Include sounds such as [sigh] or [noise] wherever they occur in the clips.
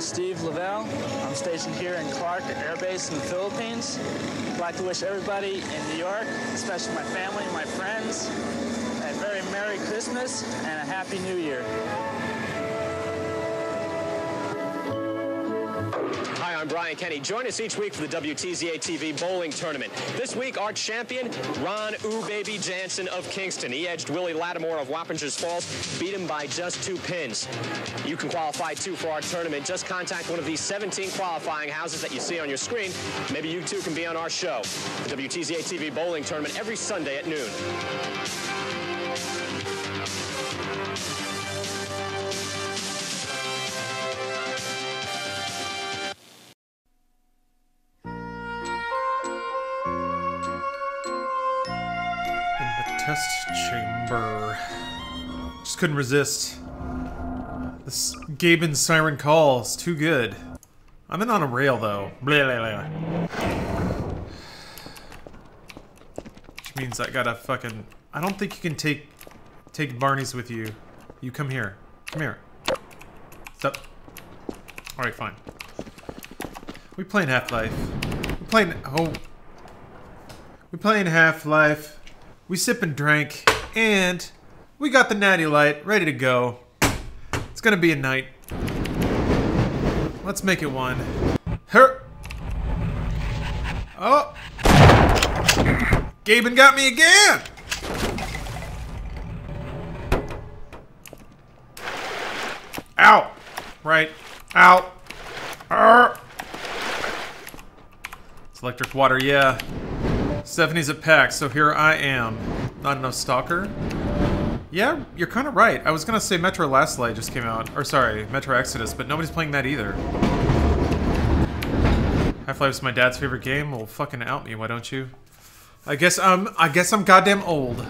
is Steve Lavelle. I'm stationed here in Clark Air Base in the Philippines. I'd like to wish everybody in New York, especially my family and my friends, a very Merry Christmas and a Happy New Year. Hi, I'm Brian Kenny. Join us each week for the WTZA TV bowling tournament. This week, our champion, Ron Ooh Baby Jansen of Kingston. He edged Willie Lattimore of Wappingers Falls, beat him by just two pins. You can qualify too for our tournament. Just contact one of these 17 qualifying houses that you see on your screen. Maybe you too can be on our show. The WTZA TV bowling tournament every Sunday at noon. Couldn't resist. This Gaben Siren Call is too good. I'm in on a rail though. Blah, blah, blah. Which means I gotta fucking. I don't think you can take take Barney's with you. You come here. Come here. Stop. All right, fine. We playing Half Life. We playing. Oh. We playing Half Life. We sip and drank, and we got the natty light ready to go. It's gonna be a night. Let's make it one. Her. Oh. Gaben got me again. Ow. Right. Ow. Arr. It's electric water, yeah. Stephanie's a pack, so here I am. Not enough Stalker? Yeah, you're kind of right. I was gonna say Metro Last Light just came out. Or sorry, Metro Exodus, but nobody's playing that either. Half-Life's my dad's favorite game? Well, fucking out me, why don't you? I guess I'm, I guess I'm goddamn old.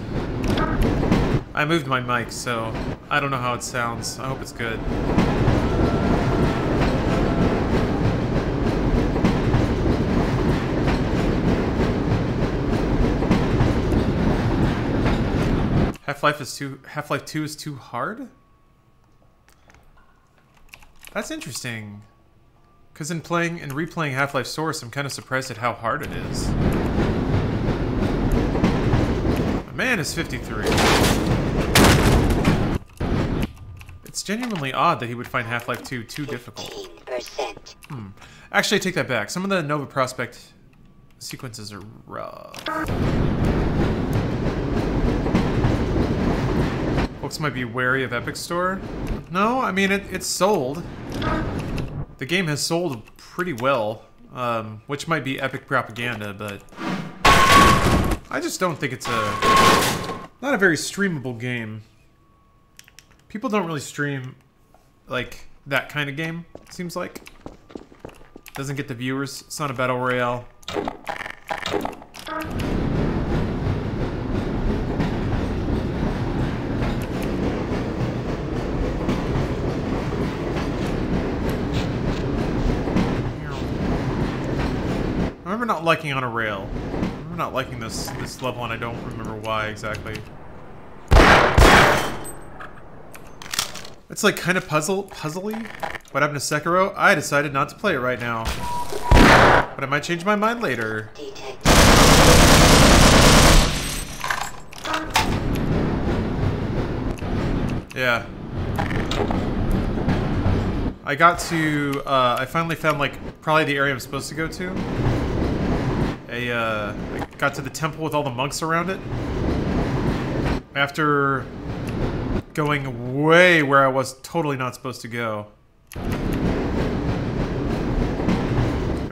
I moved my mic, so I don't know how it sounds. I hope it's good. Half-Life is too Half-Life 2 is too hard? That's interesting. Cause in playing and replaying Half-Life Source, I'm kind of surprised at how hard it is. My man is 53. It's genuinely odd that he would find Half-Life 2 too difficult. Hmm. Actually, I take that back. Some of the Nova Prospekt sequences are rough. Folks might be wary of Epic Store. No, I mean, it, it's sold. The game has sold pretty well, um, which might be Epic propaganda, but... I just don't think it's a... Not a very streamable game. People don't really stream, like, that kind of game, seems like. Doesn't get the viewers. It's not a battle royale. Not liking on a rail. I'm not liking this this level, and I don't remember why exactly. It's like kind of puzzle puzzly. What happened to Sekiro? I decided not to play it right now, but I might change my mind later. Yeah. I got to, uh, I finally found, like, probably the area I'm supposed to go to. A, uh, I got to the temple with all the monks around it. After going way where I was totally not supposed to go. Got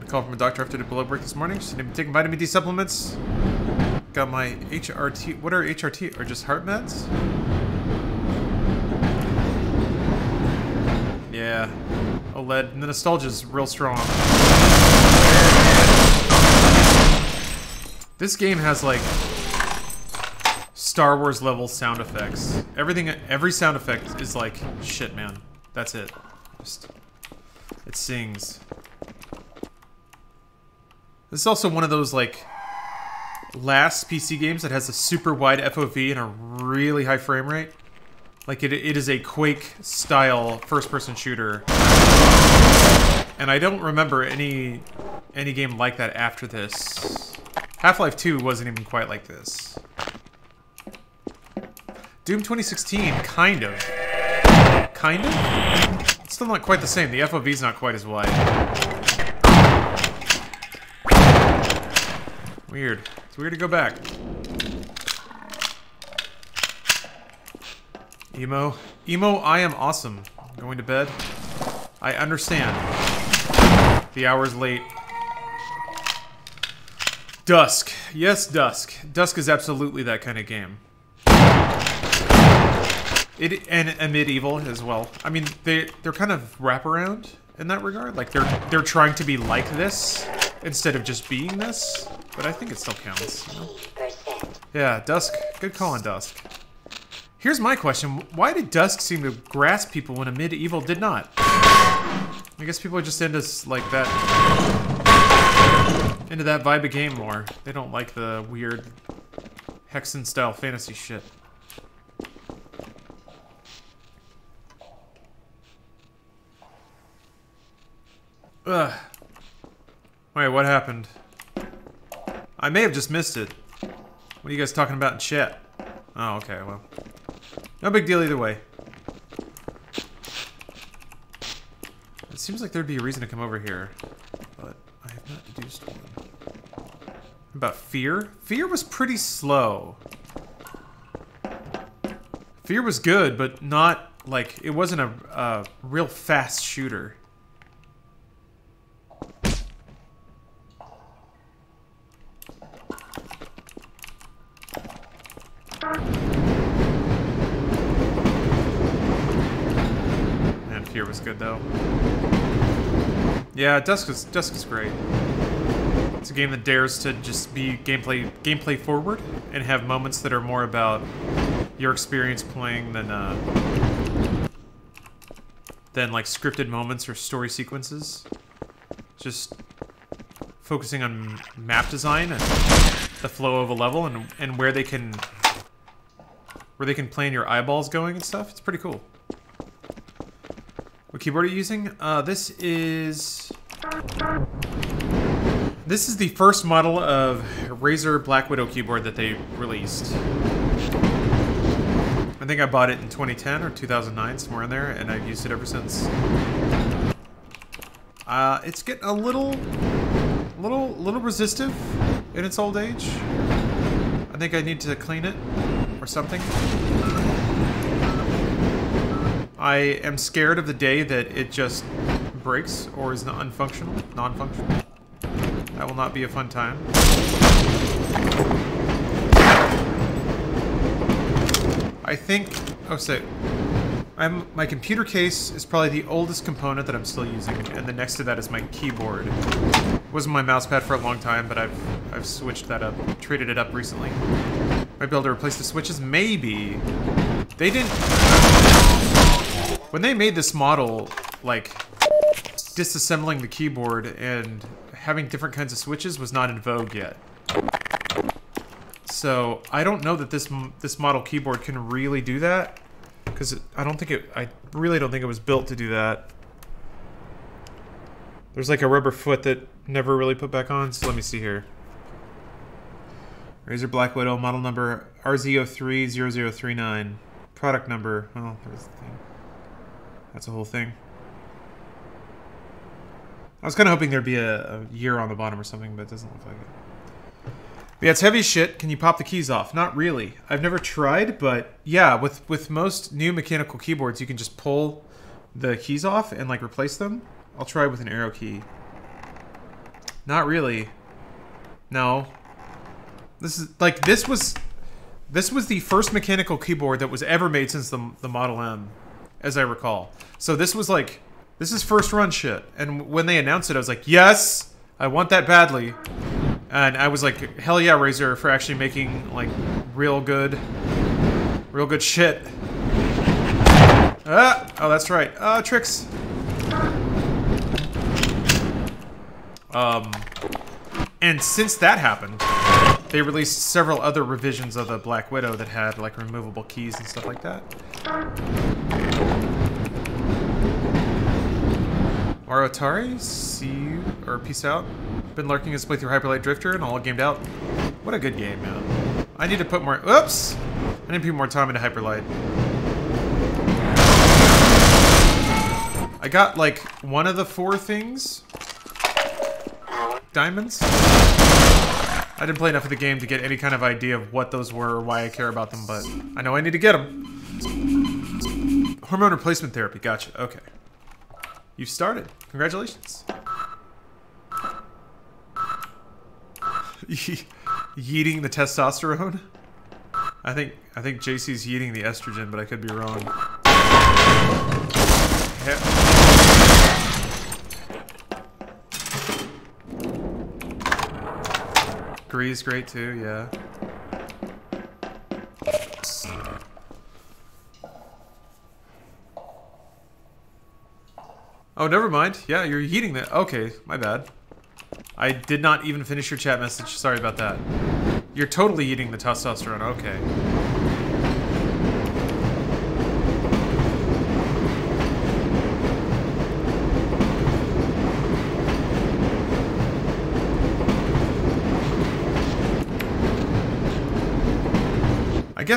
a call from a doctor after the blood work this morning. She I'm taking vitamin D supplements. Got my HRT, what are HRT? Are just heart meds? Yeah. OLED. And the nostalgia's real strong. This game has like Star Wars level sound effects. Everything, every sound effect is like, shit, man. That's it. Just, it sings. This is also one of those like last PC games that has a super wide FOV and a really high frame rate. Like it, it is a Quake style first person shooter. And I don't remember any any game like that after this. Half-Life 2 wasn't even quite like this. Doom 2016, kind of. Kind of? It's still not quite the same. The FOV's not quite as wide. Weird. It's weird to go back. Emo. Emo, I am awesome. Going to bed. I understand. The hour's late. Dusk. Yes, Dusk. Dusk is absolutely that kind of game. It and, and Amid Evil as well. I mean, they they're kind of wraparound in that regard. Like they're they're trying to be like this instead of just being this. But I think it still counts. You know? Yeah, Dusk. Good call on Dusk. Here's my question: Why did Dusk seem to grasp people when Amid Evil did not? I guess people are just into like that, into that vibe of game more. They don't like the weird Hexen style fantasy shit. Ugh. Wait, what happened? I may have just missed it. What are you guys talking about in chat? Oh, okay, well. No big deal either way. It seems like there'd be a reason to come over here, I have not deduced one. About fear? Fear was pretty slow. Fear was good, but not, like, it wasn't a, a real fast shooter. Man, Fear was good though. Yeah, Dusk is Dusk is great. It's a game that dares to just be gameplay gameplay forward and have moments that are more about your experience playing than uh, than like scripted moments or story sequences. Just focusing on map design and the flow of a level and and where they can where they can plan your eyeballs going and stuff. It's pretty cool. What keyboard are you using? Uh, this is... This is the first model of Razer Black Widow keyboard that they released. I think I bought it in 2010 or 2009, somewhere in there, and I've used it ever since. Uh, it's getting a little, little, little resistive in its old age. I think I need to clean it or something. I am scared of the day that it just breaks or is not unfunctional, non-functional. That will not be a fun time. I think, oh, so I'm, my computer case is probably the oldest component that I'm still using, and the next to that is my keyboard. It Wasn't my mouse pad for a long time, but I've I've switched that up, traded it up recently. Might be able to replace the switches, maybe. They didn't. When they made this model, like disassembling the keyboard and having different kinds of switches was not in vogue yet. So I don't know that this this model keyboard can really do that because I don't think it. I really don't think it was built to do that. There's like a rubber foot that never really put back on. So let me see here. Razer Black Widow model number RZ030039. Product number. Oh, there's the thing. That's a whole thing. I was kind of hoping there'd be a, a, year on the bottom or something, but it doesn't look like it. Yeah, it's heavy shit. Can you pop the keys off? Not really. I've never tried, but yeah, with with most new mechanical keyboards, you can just pull the keys off and like replace them. I'll try with an arrow key. Not really. No. This is like this was this was the first mechanical keyboard that was ever made since the the Model M, as I recall. So this was like this is first run shit. And when they announced it, I was like, yes, I want that badly. And I was like, hell yeah, Razer, for actually making, like, real good, real good shit. Ah! Oh, that's right. Uh, tricks. Um, and since that happened, they released several other revisions of the Black Widow that had like removable keys and stuff like that. Maruatari, see you, or peace out. Been lurking his playthrough Hyperlight Drifter and all gamed out. What a good game, man. I need to put more, oops! I need to put more time into Hyperlight. I got like one of the four things. Diamonds. I didn't play enough of the game to get any kind of idea of what those were or why I care about them, but I know I need to get them. Hormone replacement therapy, gotcha, okay. You've started. Congratulations. [laughs] yeeting the testosterone? I think I think JC's yeeting the estrogen, but I could be wrong. Grease great too, yeah. Oh, never mind. Yeah, you're heating that. Okay, my bad. I did not even finish your chat message. Sorry about that. You're totally eating the testosterone. Okay.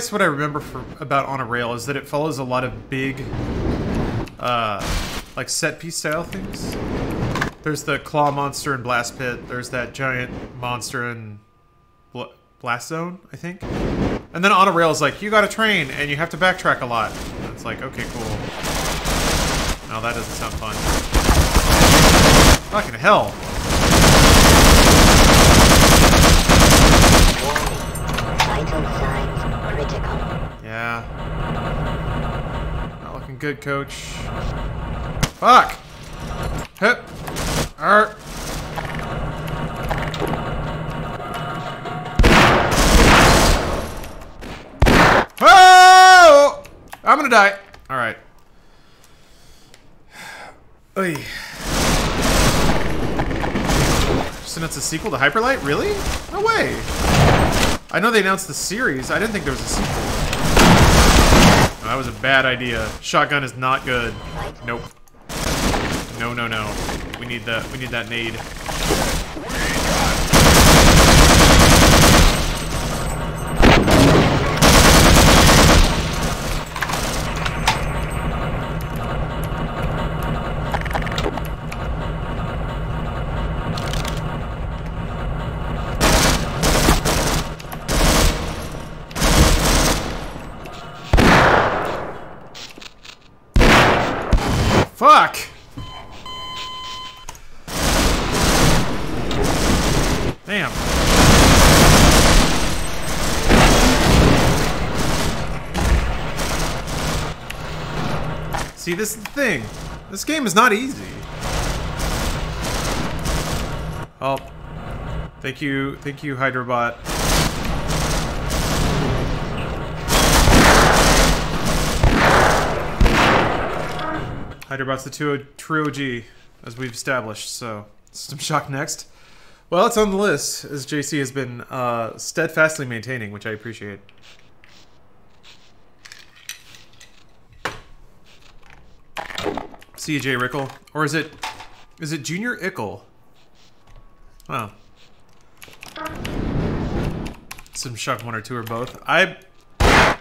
Guess what I remember about On a Rail is that it follows a lot of big, uh, like set piece style things. There's the claw monster in Blast Pit. There's that giant monster in Bl Blast Zone, I think. And then on a rail is like, you got a train and you have to backtrack a lot. And it's like, okay, cool. No, that doesn't sound fun. Fucking hell. Yeah. Not looking good, coach. Fuck! Hip! Alright. Oh! I'm gonna die. Alright. Oy. So it's a sequel to Hyperlight? Really? No way. I know they announced the series. I didn't think there was a sequel. That was a bad idea. Shotgun is not good. Nope. No, no, no. We need the we need that nade. Fuck! Damn. See, this is the thing. This game is not easy. Oh. Thank you, thank you, Hydrobot. Hydrobot's the true, true OG, as we've established, so... System Shock next. Well, it's on the list, as JC has been uh, steadfastly maintaining, which I appreciate. CJ Rickle. Or is it... Is it Junior Ickle? Oh. Some Shock 1 or 2 or both. I...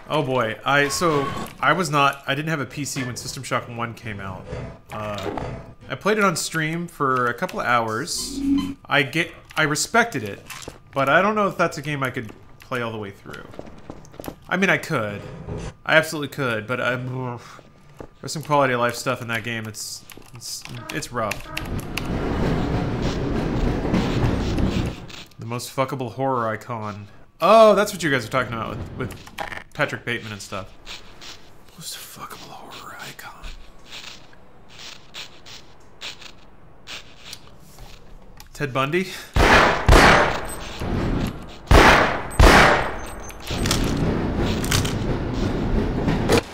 Oh boy, I so I was not I didn't have a PC when System Shock 1 came out. Uh, I played it on stream for a couple of hours. I get I respected it, but I don't know if that's a game I could play all the way through. I mean, I could. I absolutely could, but I, there's some quality of life stuff in that game. It's it's it's rough. The most fuckable horror icon. Oh, that's what you guys are talking about with, with Patrick Bateman and stuff. Most fuckable horror icon. Ted Bundy?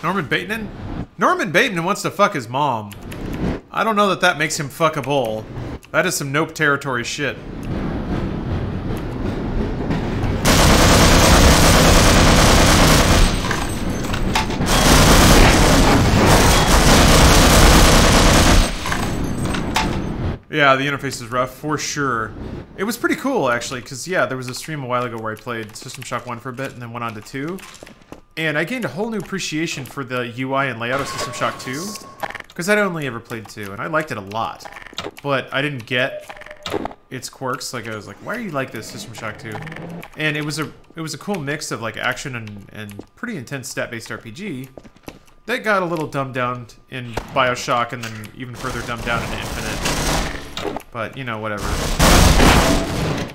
Norman Bateman? Norman Bateman wants to fuck his mom. I don't know that that makes him fuckable. That is some nope territory shit. Yeah, the interface is rough, for sure. It was pretty cool, actually, because, yeah, there was a stream a while ago where I played System Shock 1 for a bit and then went on to 2. And I gained a whole new appreciation for the UI and layout of System Shock 2. Because I'd only ever played 2, and I liked it a lot. But I didn't get its quirks. Like I was like, why are you like this, System Shock 2? And it was a it was a cool mix of like action and, and pretty intense stat-based RPG. That got a little dumbed down in Bioshock and then even further dumbed down in Infinite. But, you know, whatever.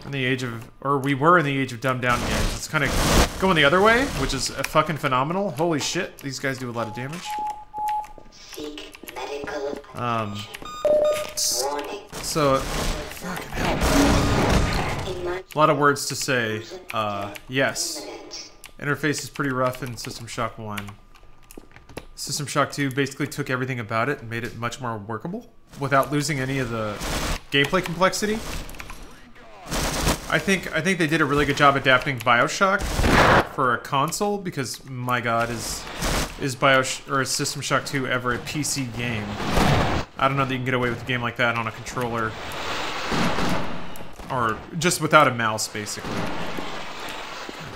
In the age of... Or we were in the age of dumbed down games. It's kind of going the other way, which is a fucking phenomenal. Holy shit, these guys do a lot of damage. Um... So... Fucking hell. A lot of words to say. Uh, yes. Interface is pretty rough in System Shock 1. System Shock 2 basically took everything about it and made it much more workable without losing any of the gameplay complexity. I think I think they did a really good job adapting BioShock for a console because my god is is BioShock or is System Shock 2 ever a PC game? I don't know that you can get away with a game like that on a controller or just without a mouse basically.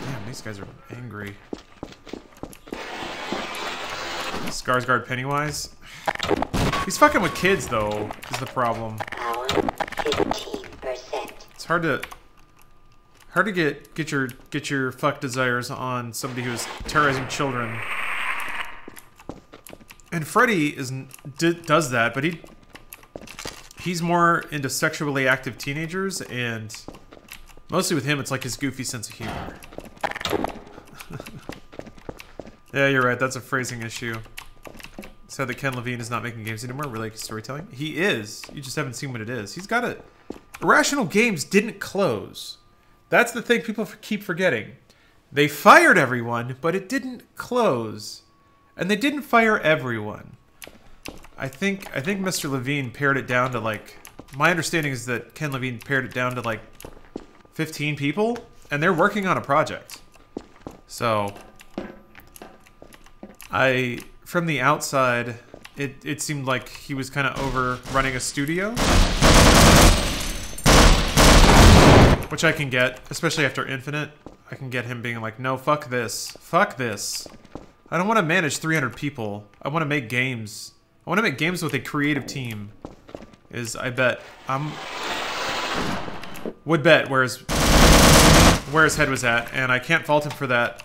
Damn, these guys are angry. Skarsgård Pennywise. He's fucking with kids, though, is the problem. It's hard to hard to get get your get your fuck desires on somebody who is terrorizing children. And Freddy is does that, but he he's more into sexually active teenagers, and mostly with him, it's like his goofy sense of humor. [laughs] yeah, you're right. That's a phrasing issue said that Ken Levine is not making games anymore, really storytelling. He is. You just haven't seen what it is. He's got a. Irrational Games didn't close. That's the thing people keep forgetting. They fired everyone, but it didn't close, and they didn't fire everyone. I think I think Mr. Levine pared it down to like. My understanding is that Ken Levine pared it down to like 15 people, and they're working on a project. So I from the outside, it, it seemed like he was kind of over running a studio. Which I can get, especially after Infinite. I can get him being like, no, fuck this. Fuck this. I don't want to manage 300 people. I want to make games. I want to make games with a creative team. Is, I bet. I'm... Would bet where his, where his head was at, and I can't fault him for that.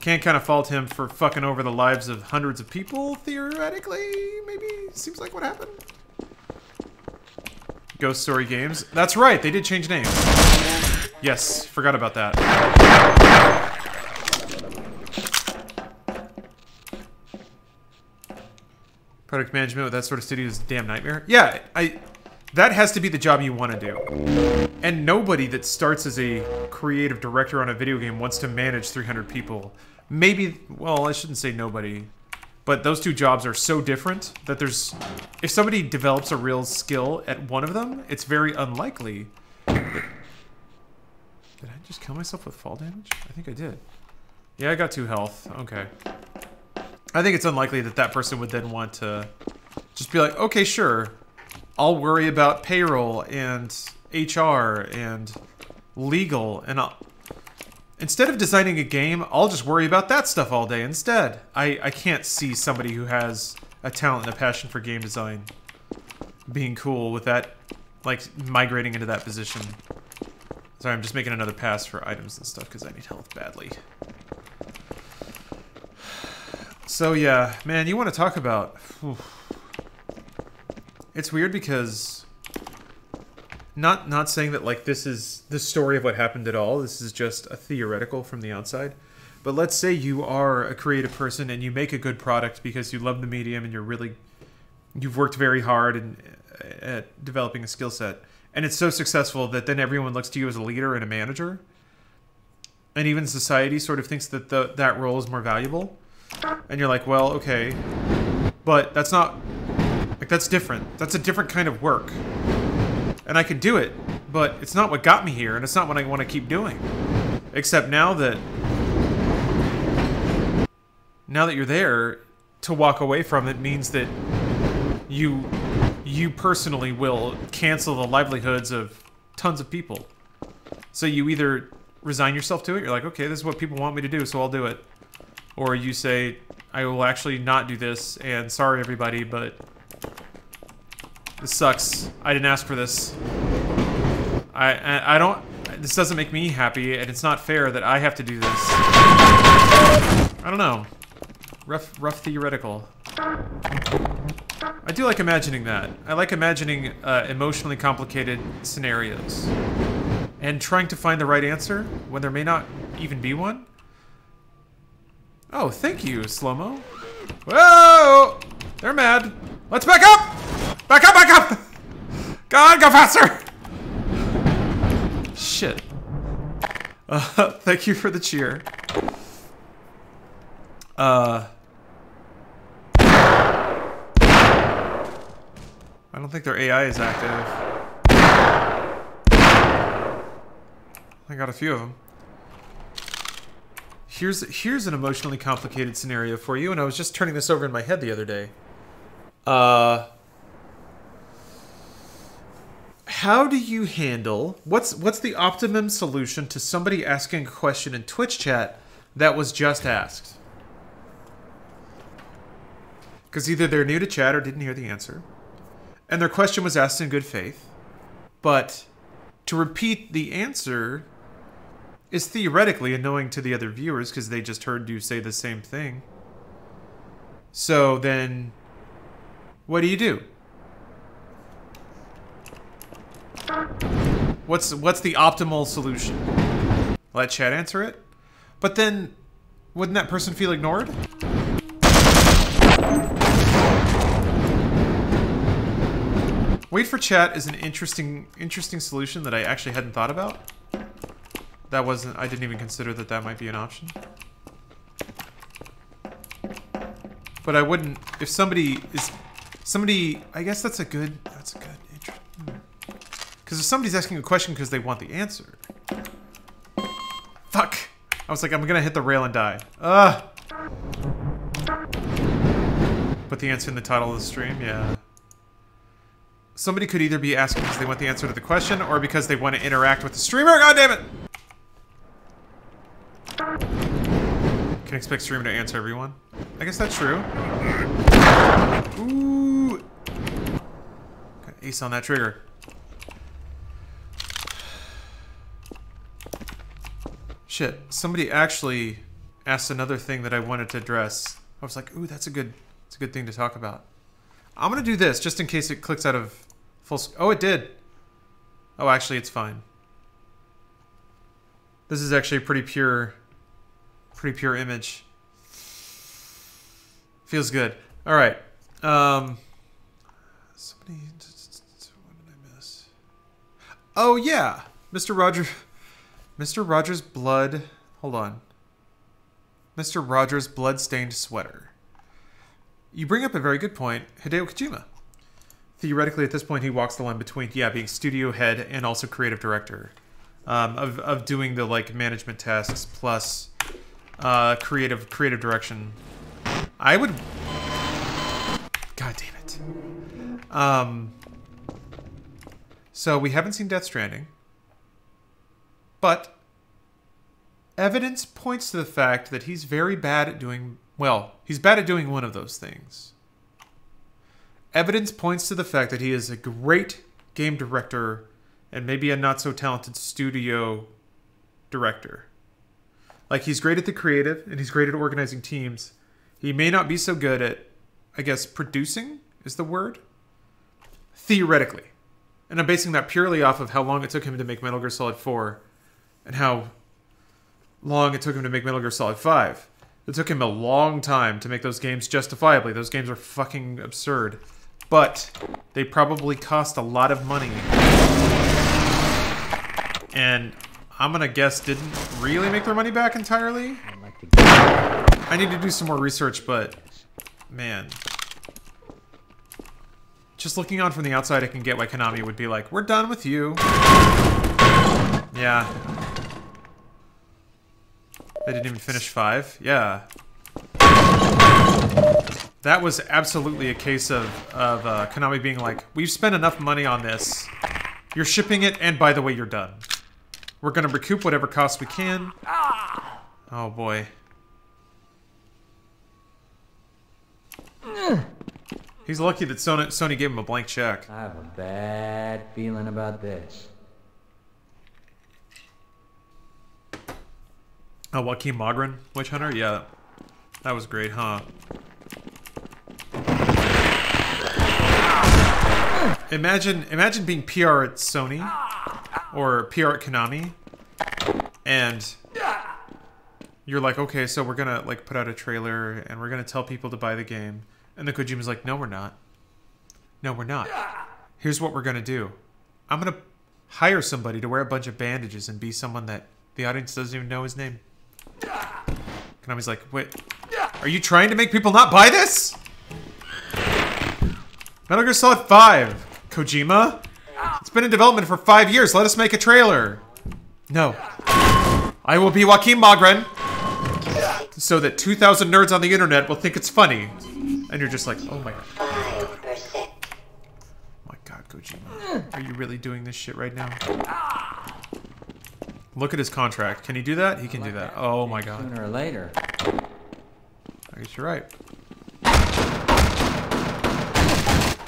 Can't kind of fault him for fucking over the lives of hundreds of people, theoretically, maybe? Seems like what happened. Ghost Story Games. That's right, they did change names. Yes, forgot about that. Product management with that sort of studio is a damn nightmare. Yeah, I that has to be the job you want to do. And nobody that starts as a creative director on a video game wants to manage 300 people. Maybe, well, I shouldn't say nobody, but those two jobs are so different that there's, if somebody develops a real skill at one of them, it's very unlikely. Did I just kill myself with fall damage? I think I did. Yeah, I got two health. Okay. I think it's unlikely that that person would then want to just be like, okay, sure, I'll worry about payroll and HR and legal and I'll, instead of designing a game, I'll just worry about that stuff all day instead. I, I can't see somebody who has a talent and a passion for game design being cool with that, like migrating into that position. Sorry, I'm just making another pass for items and stuff because I need health badly. So yeah, man, you want to talk about... Whew. It's weird because not not saying that like this is the story of what happened at all. This is just a theoretical from the outside. But let's say you are a creative person and you make a good product because you love the medium and you're really you've worked very hard and uh, at developing a skill set and it's so successful that then everyone looks to you as a leader and a manager and even society sort of thinks that the, that role is more valuable and you're like well okay but that's not like, that's different. That's a different kind of work. And I can do it, but it's not what got me here, and it's not what I want to keep doing. Except now that... Now that you're there, to walk away from it means that you you personally will cancel the livelihoods of tons of people. So you either resign yourself to it, you're like, okay, this is what people want me to do, so I'll do it. Or you say, I will actually not do this, and sorry everybody, but this sucks. I didn't ask for this. I, I, I don't, this doesn't make me happy, and it's not fair that I have to do this. I don't know. Rough, rough theoretical. I do like imagining that. I like imagining uh, emotionally complicated scenarios. And trying to find the right answer when there may not even be one. Oh, thank you, Slow-Mo. Whoa! They're mad. Let's back up! Back up, back God, go faster! Shit. Uh, [laughs] thank you for the cheer. Uh... I don't think their AI is active. I got a few of them. Here's here's an emotionally complicated scenario for you, and I was just turning this over in my head the other day. Uh, how do you handle what's what's the optimum solution to somebody asking a question in Twitch chat that was just asked? Because either they're new to chat or didn't hear the answer and their question was asked in good faith. But to repeat the answer is theoretically annoying to the other viewers because they just heard you say the same thing. So then, what do you do? What's what's the optimal solution? Let chat answer it, but then wouldn't that person feel ignored? Wait for chat is an interesting interesting solution that I actually hadn't thought about. That wasn't I didn't even consider that that might be an option. But I wouldn't if somebody is somebody I guess that's a good that's a good because if somebody's asking a question because they want the answer. Fuck. I was like, I'm gonna hit the rail and die. Ugh. Put the answer in the title of the stream, yeah somebody could either be asking because they want the answer to the question or because they want to interact with the streamer. God damn it! Can expect streamer to answer everyone. I guess that's true. Ooh. Got ace on that trigger. Shit, somebody actually asked another thing that I wanted to address. I was like, ooh, that's a good, that's a good thing to talk about. I'm gonna do this just in case it clicks out of full. Oh, it did. Oh, actually, it's fine. This is actually a pretty pure, pretty pure image. Feels good. All right. Um, somebody. What did I miss? Oh yeah, Mr. Roger. Mr. Rogers' blood. Hold on. Mr. Rogers' blood-stained sweater. You bring up a very good point, Hideo Kojima. Theoretically, at this point, he walks the line between yeah, being studio head and also creative director, um, of of doing the like management tasks plus uh, creative creative direction. I would. God damn it. Um. So we haven't seen Death Stranding, but evidence points to the fact that he's very bad at doing well, he's bad at doing one of those things. Evidence points to the fact that he is a great game director and maybe a not so talented studio director. Like he's great at the creative and he's great at organizing teams. He may not be so good at, I guess, producing is the word. Theoretically. And I'm basing that purely off of how long it took him to make Metal Gear Solid 4 and how long it took him to make Metal Gear Solid 5. It took him a long time to make those games justifiably. Those games are fucking absurd. But they probably cost a lot of money. And I'm gonna guess didn't really make their money back entirely. I need to do some more research, but man. Just looking on from the outside, I can get why Konami would be like, we're done with you. Yeah, they didn't even finish five? Yeah. That was absolutely a case of of uh, Konami being like, "We've spent enough money on this. You're shipping it, and by the way, you're done. We're gonna recoup whatever costs we can." Oh boy. He's lucky that Sony, Sony gave him a blank check. I have a bad feeling about this. Oh, Joakim Mogren, Witch Hunter? Yeah. That was great, huh? Imagine imagine being PR at Sony or PR at Konami and you're like, okay, so we're gonna like put out a trailer and we're gonna tell people to buy the game. And the Kojima's like, no, we're not. No, we're not. Here's what we're gonna do. I'm gonna hire somebody to wear a bunch of bandages and be someone that the audience doesn't even know his name. Konami's like, wait, are you trying to make people not buy this? Metal Gear Solid 5. Kojima? It's been in development for five years. Let us make a trailer. No. I will be Joakim Mogren so that 2,000 nerds on the internet will think it's funny. And you're just like, oh my god. Oh my god, Kojima. Are you really doing this shit right now? Look at his contract. Can he do that? He can do that. Oh my god. Sooner or later. I guess you're right.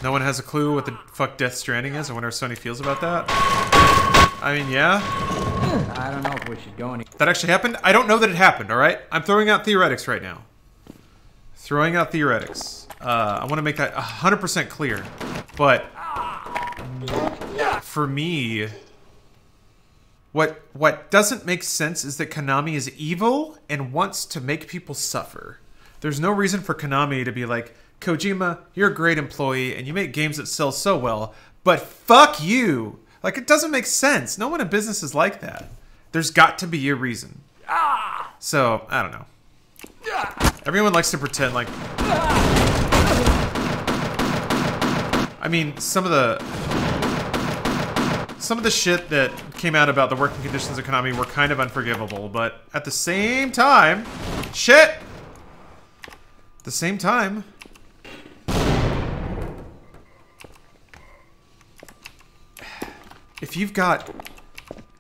No one has a clue what the fuck Death Stranding is. I wonder how Sony feels about that. I mean, yeah. I don't know if we should go any. That actually happened? I don't know that it happened, alright? I'm throwing out theoretics right now. Throwing out theoretics. Uh, I want to make that 100% clear. But for me, what what doesn't make sense is that Konami is evil and wants to make people suffer. There's no reason for Konami to be like, Kojima, you're a great employee and you make games that sell so well, but fuck you. Like it doesn't make sense. No one in business is like that. There's got to be a reason. So, I don't know. Everyone likes to pretend like I mean, some of the some of the shit that came out about the working conditions of Konami were kind of unforgivable, but at the same time, shit. At the same time, if you've got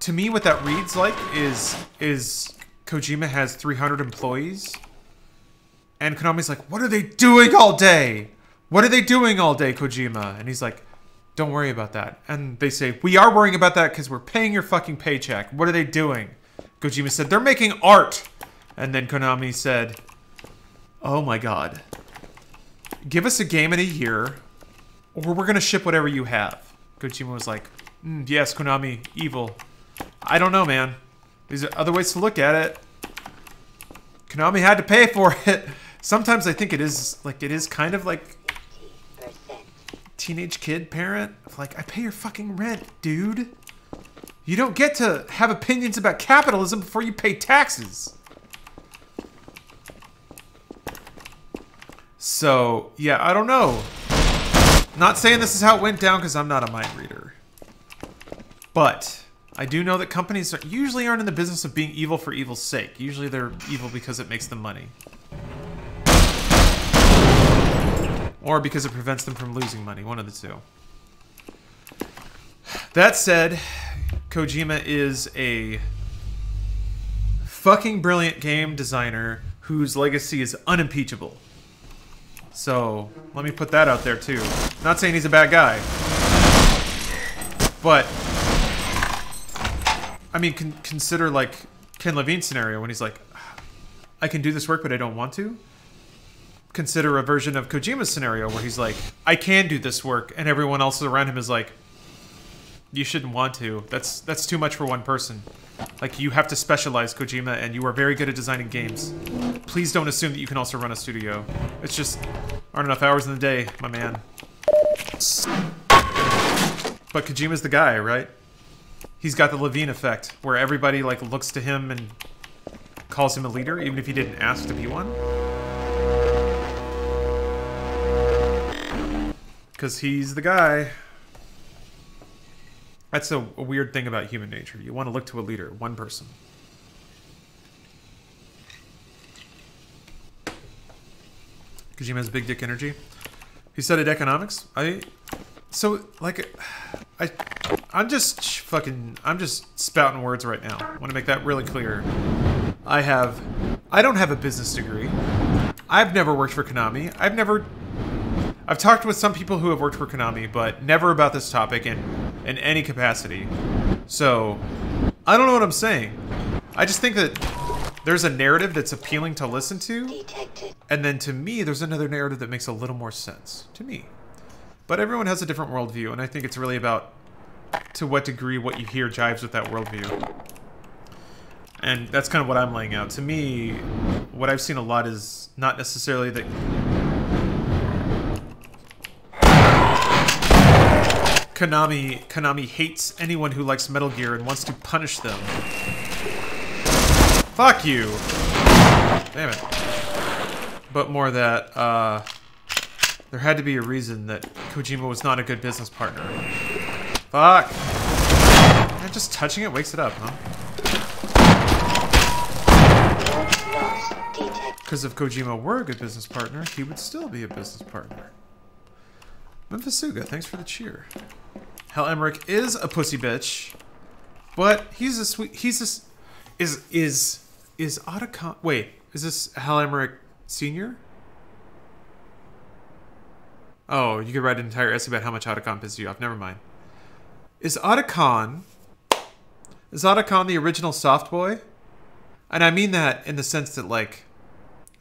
to me what that reads like is is Kojima has 300 employees and Konami's like, "What are they doing all day? What are they doing all day, Kojima?" And he's like, "Don't worry about that." And they say, "We are worrying about that cuz we're paying your fucking paycheck. What are they doing?" Kojima said, "They're making art." And then Konami said, "Oh my god. Give us a game in a year or we're going to ship whatever you have." Kojima was like, mm, "Yes, Konami, evil." I don't know, man. These are other ways to look at it. Konami had to pay for it. [laughs] Sometimes I think it is like it is kind of like teenage kid parent. Like I pay your fucking rent, dude. You don't get to have opinions about capitalism before you pay taxes. So, yeah, I don't know. Not saying this is how it went down because I'm not a mind reader. But I do know that companies are, usually aren't in the business of being evil for evil's sake. Usually they're evil because it makes them money. Or because it prevents them from losing money. One of the two. That said, Kojima is a fucking brilliant game designer whose legacy is unimpeachable. So, let me put that out there too. Not saying he's a bad guy. But I mean, con consider like Ken Levine's scenario when he's like, I can do this work, but I don't want to. Consider a version of Kojima's scenario where he's like, I can do this work, and everyone else around him is like, you shouldn't want to. That's that's too much for one person. Like you have to specialize, Kojima, and you are very good at designing games. Please don't assume that you can also run a studio. It's just aren't enough hours in the day, my man. But Kojima's the guy, right? He's got the Levine effect, where everybody like looks to him and calls him a leader, even if he didn't ask to be one. Because he's the guy. That's a, a weird thing about human nature. You want to look to a leader, one person. Kojima has big dick energy. He studied economics. I so like I I'm just fucking I'm just spouting words right now. I want to make that really clear. I have I don't have a business degree. I've never worked for Konami. I've never I've talked with some people who have worked for Konami, but never about this topic in in any capacity. So, I don't know what I'm saying. I just think that there's a narrative that's appealing to listen to, and then to me, there's another narrative that makes a little more sense to me. But everyone has a different worldview, and I think it's really about to what degree what you hear jives with that worldview. And that's kind of what I'm laying out. To me, what I've seen a lot is not necessarily that Konami Konami hates anyone who likes Metal Gear and wants to punish them. Fuck you. Damn it. But more that uh there had to be a reason that Kojima was not a good business partner. Fuck. Man, just touching it wakes it up, huh? Note lost. Detected. Because if Kojima were a good business partner, he would still be a business partner. Memphis Suga, thanks for the cheer. Hal Emmerich is a pussy bitch, but he's a sweet. He's a is is is Otacon. Wait, is this Hal Emmerich Senior? Oh, you could write an entire essay about how much Otacon pisses you off. Never mind. Is Otacon is Otacon the original soft boy? And I mean that in the sense that like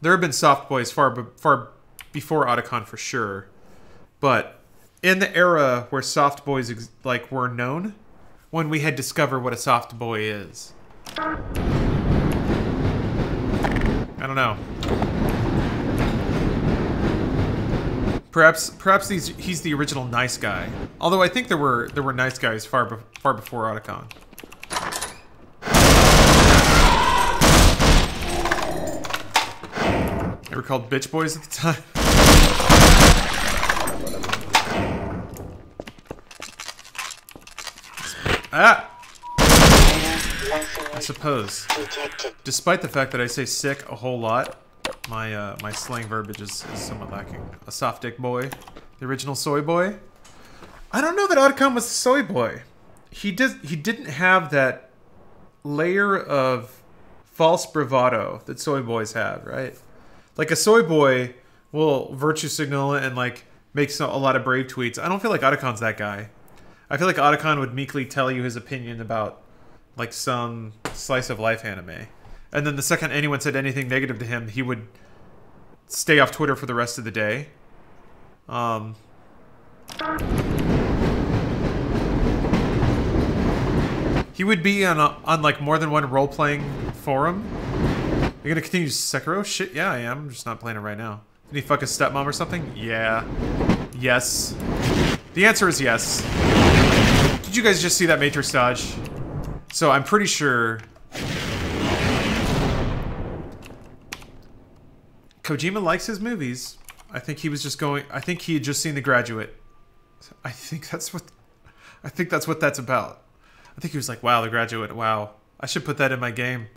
there have been soft boys far far before Otacon for sure, but in the era where soft boys like were known, when we had discovered what a soft boy is. I don't know. Perhaps perhaps he's he's the original nice guy. Although I think there were there were nice guys far be- far before Otacon. They were called bitch boys at the time. Ah, I suppose. Despite the fact that I say sick a whole lot, my uh, my slang verbiage is, is somewhat lacking. A soft dick boy, the original soy boy. I don't know that Otacon was a soy boy. He did he didn't have that layer of false bravado that soy boys have, right? Like a soy boy will virtue signal and like make so- a lot of brave tweets. I don't feel like Otacon's that guy. I feel like Otacon would meekly tell you his opinion about like some slice of life anime. And then the second anyone said anything negative to him, he would stay off Twitter for the rest of the day. Um, he would be on a, on like more than one role playing forum. You're gonna continue Sekiro? Shit, yeah, I am. I'm just not playing it right now. Did he fuck his stepmom or something? Yeah. Yes. The answer is yes. Did you guys just see that Matrix dodge? So I'm pretty sure Kojima likes his movies. I think he was just going. I think he had just seen The Graduate. I think that's what. I think that's what that's about. I think he was like, "Wow, The Graduate. Wow, I should put that in my game."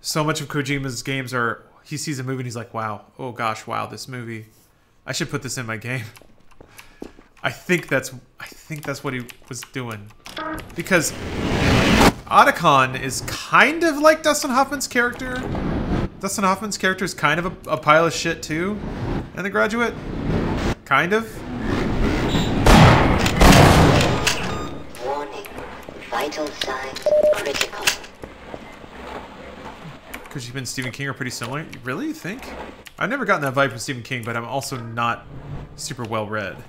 So much of Kojima's games are he sees a movie and he's like, "Wow, oh gosh, wow, this movie. I should put this in my game." I think that's. I think that's what he was doing, because Otacon is kind of like Dustin Hoffman's character. Dustin Hoffman's character is kind of a, a pile of shit too, And The Graduate. Kind of. Warning. Vital signs critical. Kojima and Stephen King are pretty similar. Really? You think? I've never gotten that vibe from Stephen King, but I'm also not super well read.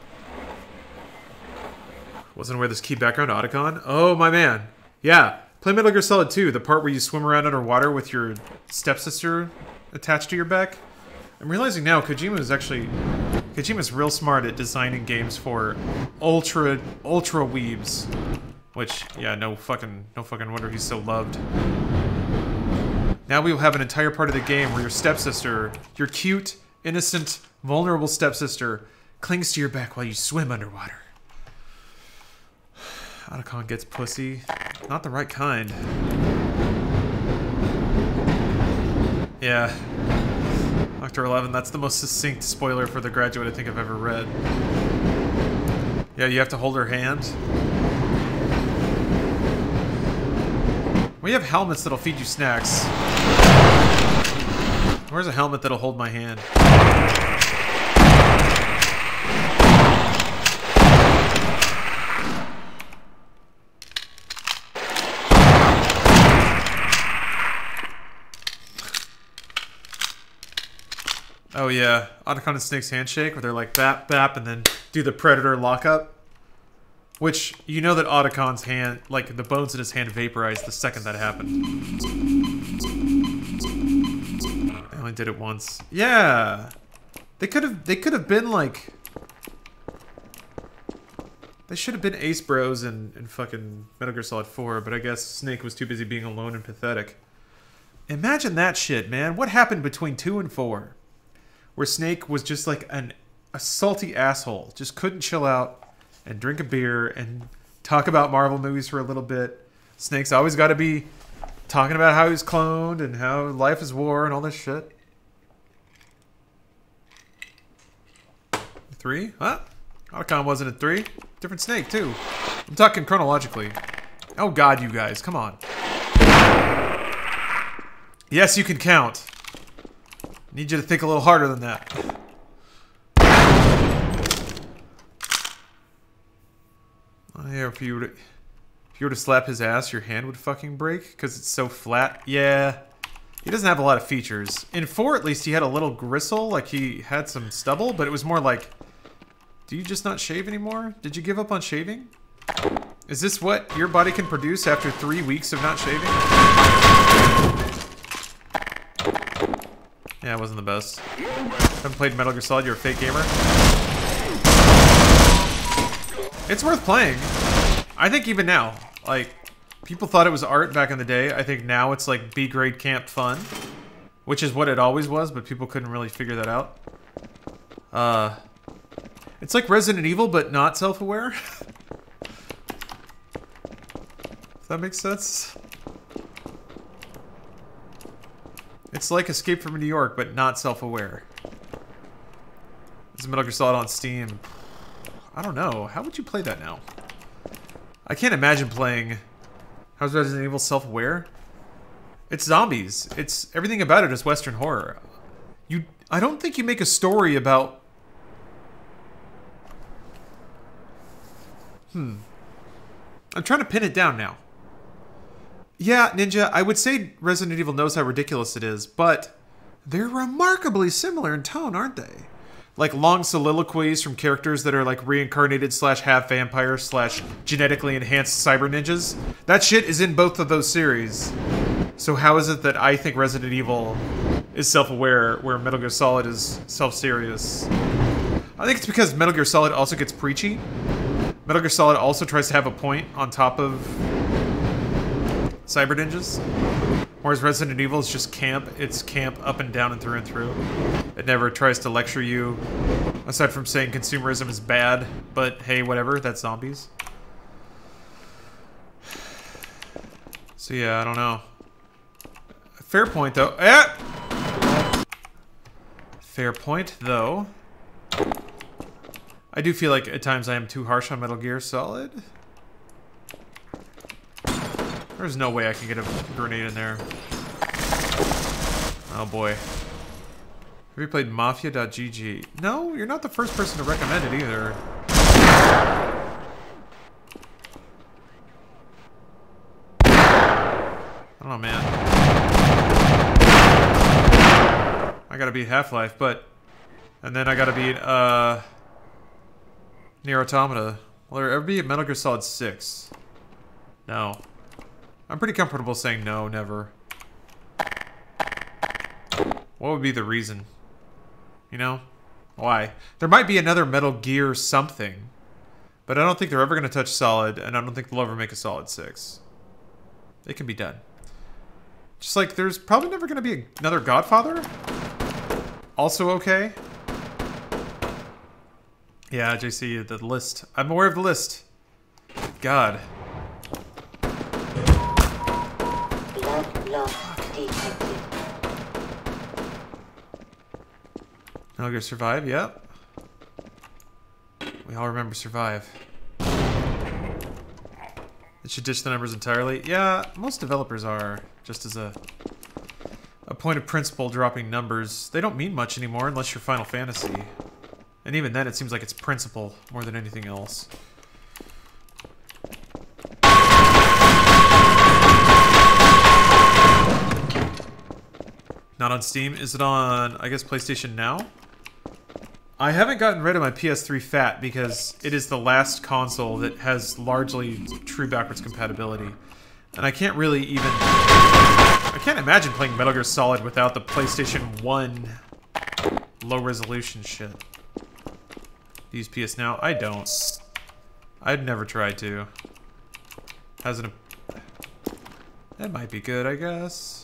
Wasn't aware this key background Otacon. Oh my man. Yeah. Play Metal Gear Solid 2, the part where you swim around underwater with your stepsister attached to your back. I'm realizing now Kojima is actually Kojima's real smart at designing games for ultra ultra weebs. Which, yeah, no fucking no fucking wonder he's so loved. Now we will have an entire part of the game where your stepsister, your cute, innocent, vulnerable stepsister, clings to your back while you swim underwater. Otacon gets pussy. Not the right kind. Yeah. Doctor Eleven. That's the most succinct spoiler for The Graduate I think I've ever read. Yeah, you have to hold her hand. We have helmets that'll feed you snacks. Where's a helmet that'll hold my hand? Oh, yeah, Otacon and Snake's handshake, where they're like bap bap, and then do the Predator lockup. Which you know that Otacon's hand, like the bones in his hand, vaporized the second that happened. I only did it once. Yeah, they could have. They could have been like. They should have been Ace Bros in, in fucking Metal Gear Solid 4, but I guess Snake was too busy being alone and pathetic. Imagine that shit, man. What happened between 2 and 4? Where Snake was just like an a salty asshole, just couldn't chill out and drink a beer and talk about Marvel movies for a little bit. Snake's always got to be talking about how he's cloned and how life is war and all this shit. Three? Huh? Otacon wasn't at three. Different Snake, too. I'm talking chronologically. Oh god, you guys, come on. Yes, you can count. Need you to think a little harder than that. Yeah, if you were to, if you were to slap his ass, your hand would fucking break because it's so flat. Yeah, he doesn't have a lot of features. In four, at least, he had a little gristle, like he had some stubble, but it was more like, do you just not shave anymore? Did you give up on shaving? Is this what your body can produce after three weeks of not shaving? Yeah, it wasn't the best. Haven't played Metal Gear Solid, you're a fake gamer? It's worth playing. I think even now, like, people thought it was art back in the day. I think now it's like B-grade camp fun, which is what it always was, but people couldn't really figure that out. Uh, it's like Resident Evil, but not self-aware. [laughs] if that makes sense. It's like Escape from New York, but not self-aware. Is Metal Gear Solid on Steam? I don't know. How would you play that now? I can't imagine playing... How's Resident Evil self-aware? It's zombies. It's... Everything about it is Western horror. You... I don't think you make a story about... Hmm. I'm trying to pin it down now. Yeah, Ninja, I would say Resident Evil knows how ridiculous it is, but they're remarkably similar in tone, aren't they? Like long soliloquies from characters that are like reincarnated slash half vampire slash genetically enhanced cyber ninjas. That shit is in both of those series. So how is it that I think Resident Evil is self-aware, where Metal Gear Solid is self-serious? I think it's because Metal Gear Solid also gets preachy. Metal Gear Solid also tries to have a point on top of Cyber Ninjas. Whereas Resident Evil is just camp. It's camp up and down and through and through. It never tries to lecture you, aside from saying consumerism is bad, but hey, whatever, that's zombies. So yeah, I don't know. Fair point, though. Eh! Fair point, though. I do feel like at times I am too harsh on Metal Gear Solid. There's no way I can get a grenade in there. Oh boy. Have you played Mafia.gg? No, you're not the first person to recommend it either. Know, man. I gotta beat Half-Life, but... And then I gotta beat, uh... Nier Automata. Will there ever be a Metal Gear Solid 6? No. I'm pretty comfortable saying no, never. What would be the reason? You know? Why? There might be another Metal Gear something. But I don't think they're ever going to touch Solid, and I don't think they'll ever make a Solid 6. It can be done. Just like, there's probably never going to be another Godfather? Also okay? Yeah, JC, the list. I'm aware of the list. God. Loss detected. Metal Gear Survive, yep. We all remember Survive. It should ditch the numbers entirely. Yeah, most developers are, just as a a point of principle dropping numbers. They don't mean much anymore unless you're Final Fantasy. And even then, it seems like it's principle more than anything else. Not on Steam. Is it on, I guess, PlayStation Now? I haven't gotten rid of my PS3 Fat because it is the last console that has largely true backwards compatibility. And I can't really even... I can't imagine playing Metal Gear Solid without the PlayStation 1 low-resolution shit. Use PS Now? I don't. I'd never tried to. Hasn't... That might be good, I guess.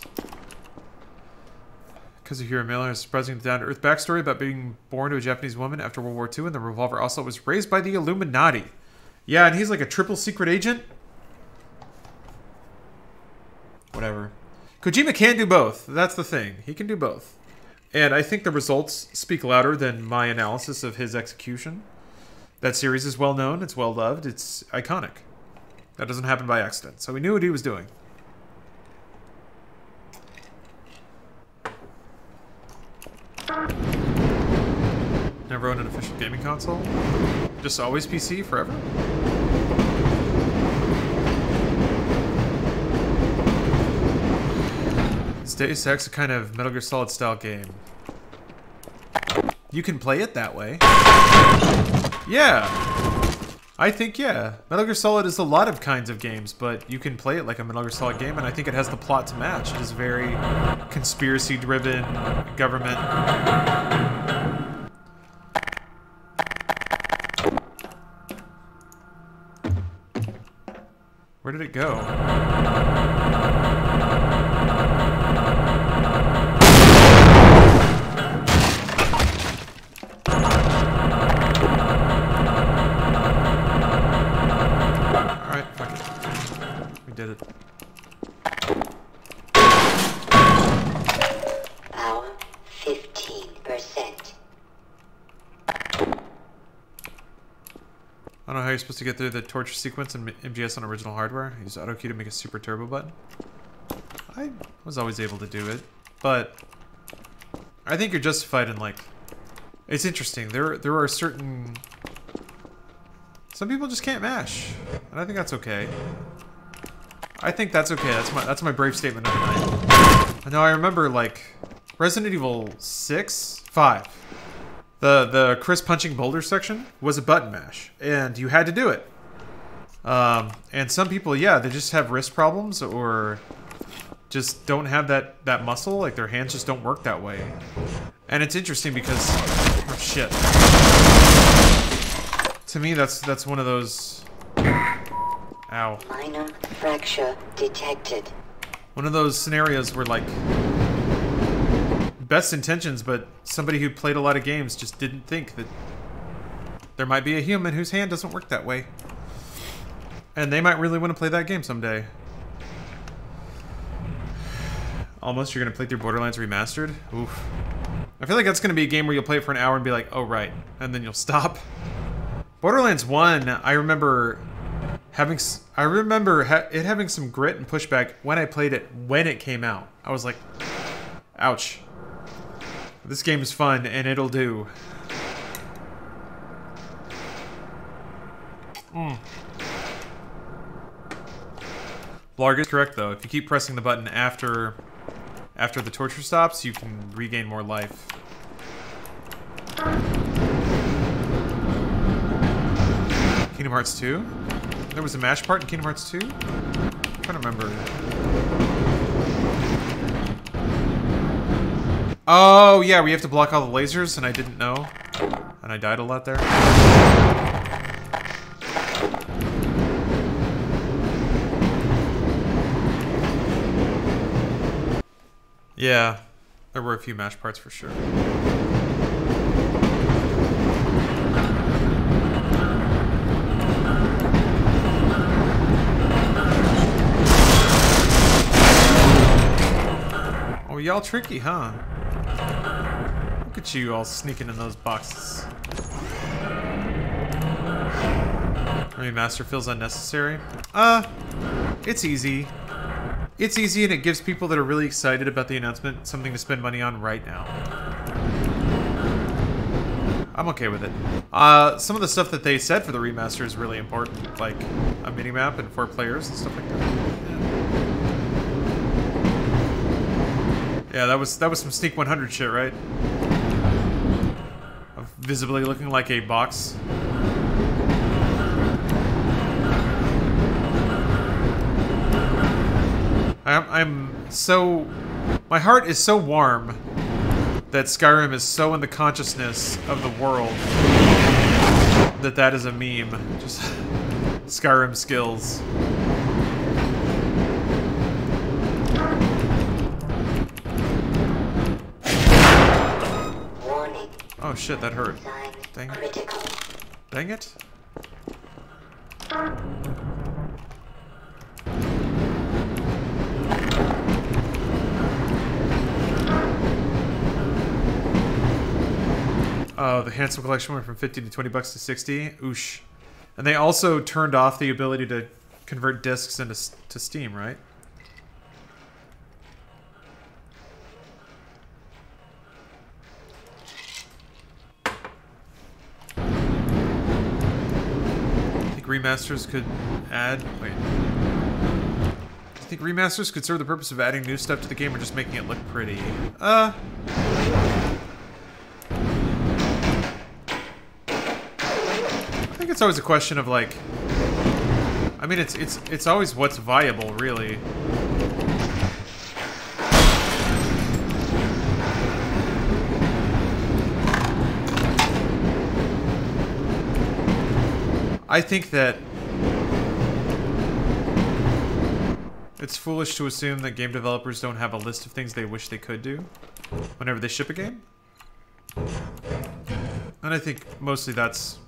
Kazuhira Miller a surprising down-to-earth backstory about being born to a Japanese woman after World War II, and the revolver also was raised by the Illuminati. Yeah, and he's like a triple secret agent? Whatever. Kojima can do both. That's the thing. He can do both. And I think the results speak louder than my analysis of his execution. That series is well known, it's well loved, it's iconic. That doesn't happen by accident. So he knew what he was doing. Never owned an official gaming console? Just always PC forever? Deus Ex a kind of Metal Gear Solid style game? You can play it that way. Yeah. I think, yeah. Metal Gear Solid is a lot of kinds of games, but you can play it like a Metal Gear Solid game, and I think it has the plot to match. It is very conspiracy-driven, government. Where did it go? Supposed to get through the torture sequence in MGS on original hardware. Use auto key to make a super turbo button. I was always able to do it, but I think you're justified in like. It's interesting. There, there are certain. Some people just can't mash, and I think that's okay. I think that's okay. That's my that's my brave statement of the night. Now I remember like Resident Evil 6, 5. The the Chris punching boulder section was a button mash, and you had to do it. Um, and some people, yeah, they just have wrist problems or just don't have that that muscle. Like their hands just don't work that way. And it's interesting because, oh shit. To me, that's that's one of those. Ow. Minor fracture detected. One of those scenarios where like best intentions, but somebody who played a lot of games just didn't think that there might be a human whose hand doesn't work that way. And they might really want to play that game someday. Almost, you're going to play through Borderlands Remastered? Oof. I feel like that's going to be a game where you'll play it for an hour and be like, oh, right. And then you'll stop. Borderlands 1, I remember having... I remember ha it having some grit and pushback when I played it when it came out. I was like, ouch. This game is fun, and it'll do. Mm. Blarg is correct, though. If you keep pressing the button after after the torture stops, you can regain more life. Kingdom Hearts 2? There was a mash part in Kingdom Hearts 2? I'm trying to remember. Oh, yeah, we have to block all the lasers, and I didn't know. And I died a lot there. Yeah, there were a few mash parts for sure. Oh, y'all tricky, huh? Look at you all sneaking in those boxes. Remaster feels unnecessary. Uh, it's easy. It's easy and it gives people that are really excited about the announcement something to spend money on right now. I'm okay with it. Uh, some of the stuff that they said for the remaster is really important, like a minimap and four players and stuff like that. Yeah, that was that was some Sneak 100 shit, right? Visibly looking like a box. I'm, I'm so... My heart is so warm that Skyrim is so in the consciousness of the world that that is a meme. Just [laughs] Skyrim skills. Oh shit, that hurt. Dang it. Dang it. Oh, the Handsome Collection went from 50 to 20 bucks to 60. Oosh. And they also turned off the ability to convert discs into to Steam, right? Remasters could add. Wait. I think remasters could serve the purpose of adding new stuff to the game or just making it look pretty. Uh. I think it's always a question of like. I mean, it's it's it's always what's viable, really. I think that it's foolish to assume that game developers don't have a list of things they wish they could do whenever they ship a game. And I think mostly that's.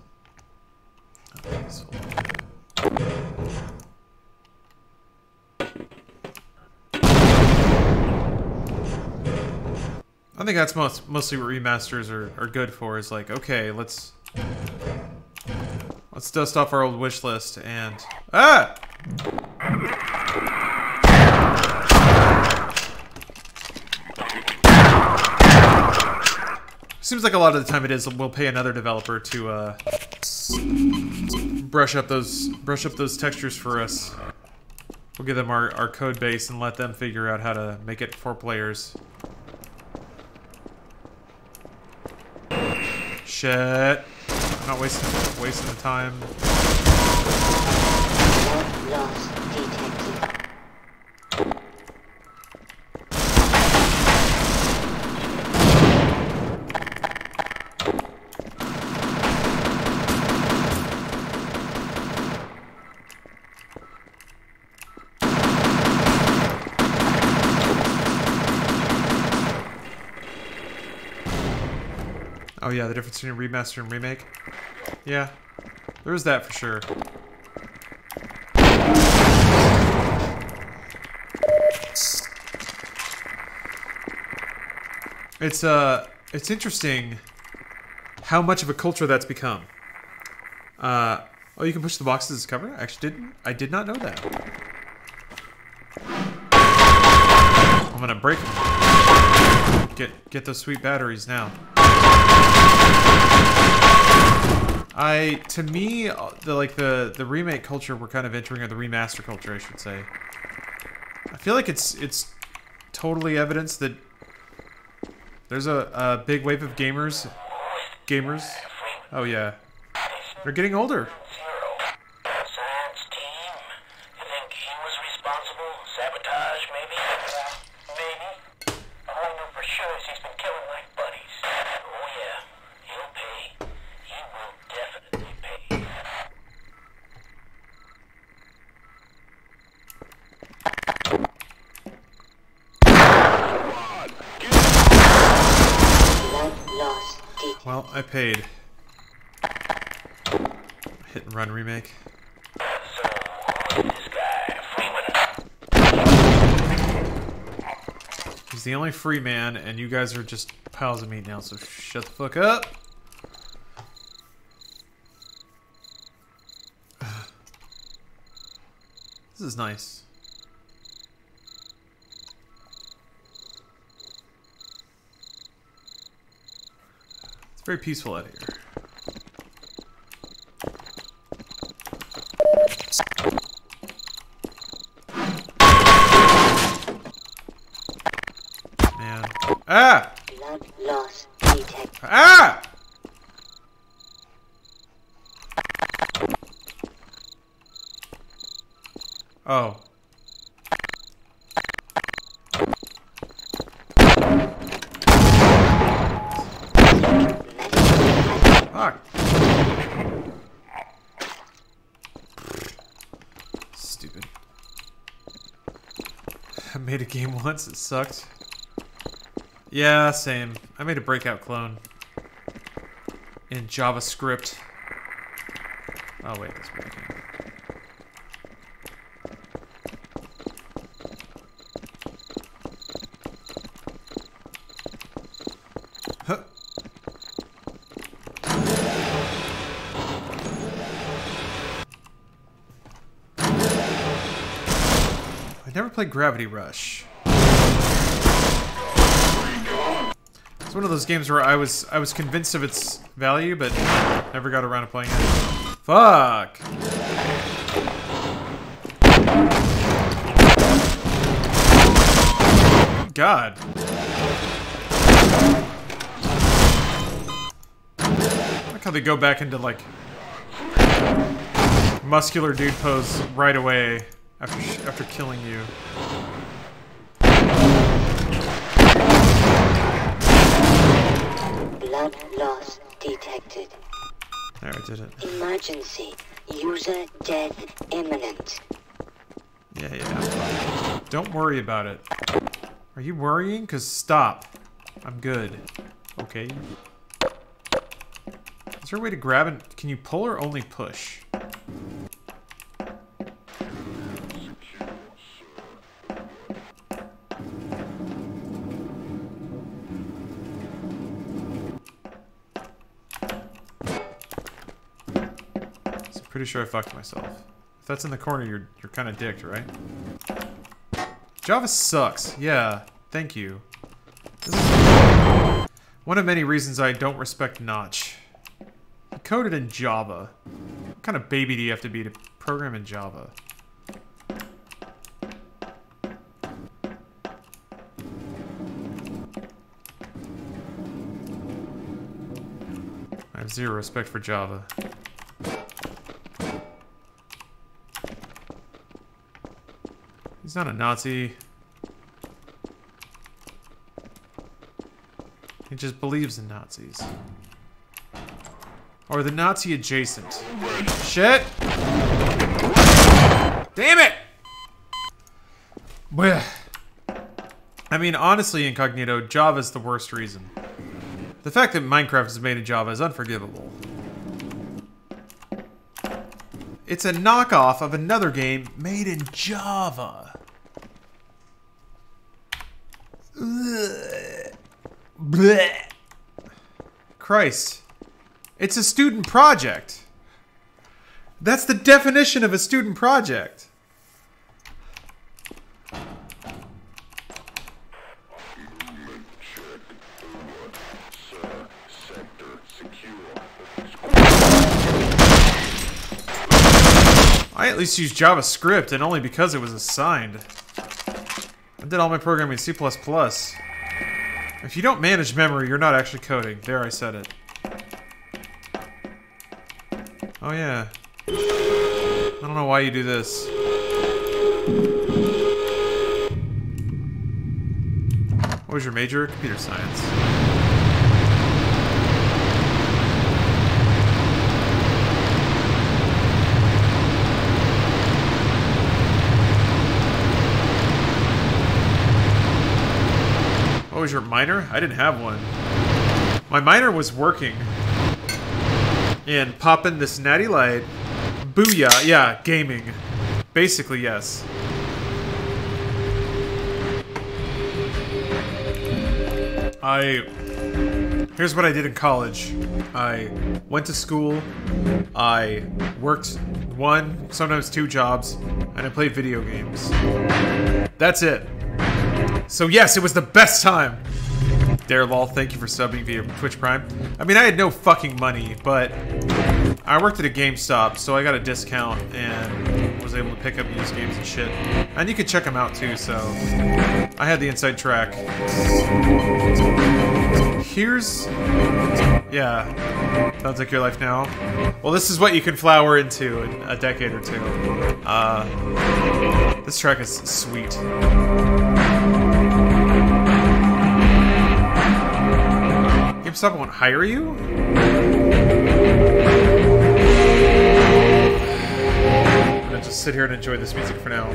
I think that's most mostly what remasters are, are good for. Is like, okay, let's let's dust off our old wish list and ah. Seems like a lot of the time it is we'll pay another developer to uh, brush up those brush up those textures for us. We'll give them our, our code base and let them figure out how to make it for players. Shit. Not wasting wasting the time. Oh yeah, the difference between remaster and remake. Yeah, there is that for sure. It's uh, it's interesting how much of a culture that's become. Uh, oh, you can push the boxes to cover. I actually didn't. I did not know that. I'm gonna break them. Get get those sweet batteries now. I to me the like the the remake culture we're kind of entering or the remaster culture I should say. I feel like it's it's totally evidence that there's a, a big wave of gamers gamers. Oh yeah. They're getting older. Zero. Science team. You think he was responsible? Sabotage, maybe? Maybe. All I know for sure is he's been killing my buddies. Oh yeah, he'll pay. He will definitely pay. Log loss detected. Well, I paid. Hit and run remake. So, who is this guy, Freeman? He's the only free man, and you guys are just piles of meat now, so shut the fuck up. [sighs] This is nice. It's very peaceful out here. It sucked. Yeah, same. I made a breakout clone. In JavaScript. Oh wait, that's breaking. Huh. I never played Gravity Rush. One of those games where I was I was convinced of its value, but never got around to playing it. Fuck. God. I like how they go back into like muscular dude pose right away after after killing you. Loss detected. There, I did it. Emergency. User death imminent. Yeah, yeah. Don't worry about it. Are you worrying? Cause stop. I'm good. Okay. Is there a way to grab and can you pull or only push? Pretty sure I fucked myself. If that's in the corner, you're you're kind of dicked, right? Java sucks. Yeah, thank you. One of many reasons I don't respect Notch. He coded in Java. What kind of baby do you have to be to program in Java? I have zero respect for Java. He's not a Nazi. He just believes in Nazis. Or the Nazi adjacent. Shit! Damn it! Blech. I mean, honestly, Incognito, Java's the worst reason. The fact that Minecraft is made in Java is unforgivable. It's a knockoff of another game made in Java. Ugh. Blech. Christ. It's a student project. That's the definition of a student project. I at least used JavaScript, and only because it was assigned. I did all my programming in C++. If you don't manage memory, you're not actually coding. There, I said it. Oh yeah. I don't know why you do this. What was your major? Computer science. Was your minor? I didn't have one. My minor was working. And popping this natty light. Booyah. Yeah, gaming. Basically, yes. I here's what I did in college. I went to school. I worked one, sometimes two jobs, and I played video games. That's it. So yes, it was the best time. Darelol, thank you for subbing via Twitch Prime. I mean, I had no fucking money, but I worked at a GameStop, so I got a discount and was able to pick up used games and shit. And you could check them out too, so I had the inside track. Here's... Yeah. Sounds like your life now. Well, this is what you can flower into in a decade or two. Uh, this track is sweet. GameStop won't hire you? I'm gonna just sit here and enjoy this music for now.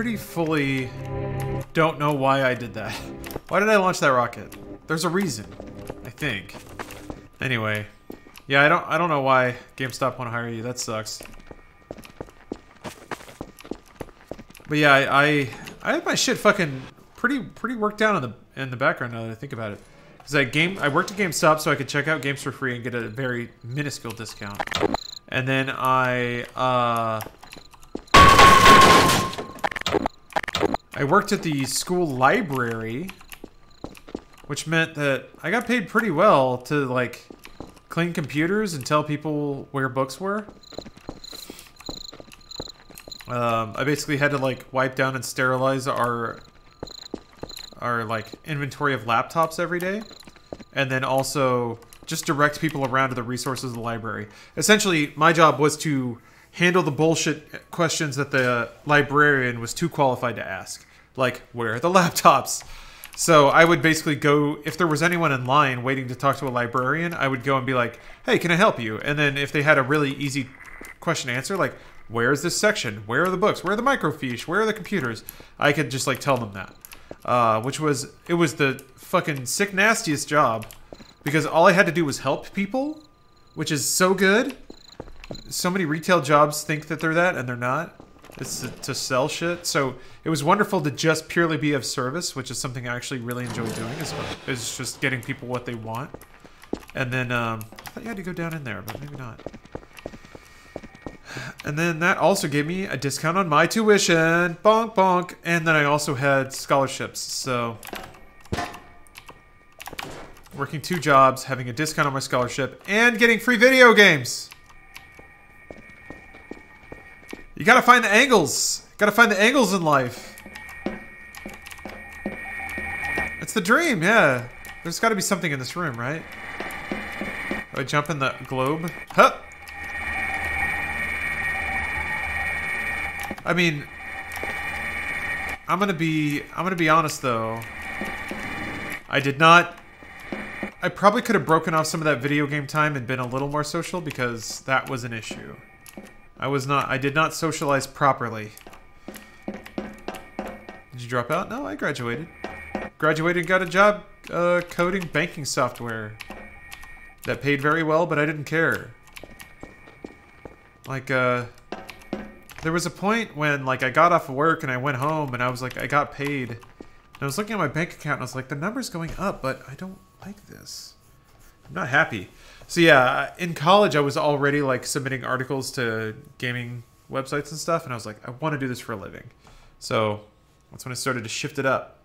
Pretty fully don't know why I did that. Why did I launch that rocket? There's a reason, I think. Anyway, yeah, I don't I don't know why GameStop won't hire you. That sucks. But yeah, I I, I had my shit fucking pretty pretty worked down in the in the background now that I think about it. Cause I game I worked at GameStop so I could check out games for free and get a very minuscule discount. And then I uh I worked at the school library, which meant that I got paid pretty well to like clean computers and tell people where books were. Um, I basically had to like wipe down and sterilize our our like inventory of laptops every day, and then also just direct people around to the resources of the library. Essentially, my job was to handle the bullshit questions that the librarian was too qualified to ask. Like, where are the laptops? So I would basically go, if there was anyone in line waiting to talk to a librarian, I would go and be like, hey, can I help you? And then if they had a really easy question to answer, like, where is this section? Where are the books? Where are the microfiche? Where are the computers? I could just like tell them that. Uh, which was, it was the fucking sick nastiest job because all I had to do was help people, which is so good. So many retail jobs think that they're that and they're not. It's to, to sell shit. So it was wonderful to just purely be of service, which is something I actually really enjoy doing. Is, is just getting people what they want. And then um, I thought you had to go down in there, but maybe not. And then that also gave me a discount on my tuition. Bonk, bonk. And then I also had scholarships. So working two jobs, having a discount on my scholarship, and getting free video games. You gotta find the angles. Gotta find the angles in life. It's the dream, yeah. There's gotta be something in this room, right? Do I jump in the globe? Huh! I mean, I'm gonna be, I'm gonna be honest though. I did not, I probably could have broken off some of that video game time and been a little more social because that was an issue. I was not, I did not socialize properly. Did you drop out? No, I graduated. Graduated and got a job uh, coding banking software. That paid very well, but I didn't care. Like, uh, there was a point when, like, I got off of work and I went home and I was like, I got paid. And I was looking at my bank account and I was like, the number's going up, but I don't like this. I'm not happy. So yeah, in college I was already like submitting articles to gaming websites and stuff, and I was like, I want to do this for a living. So that's when I started to shift it up.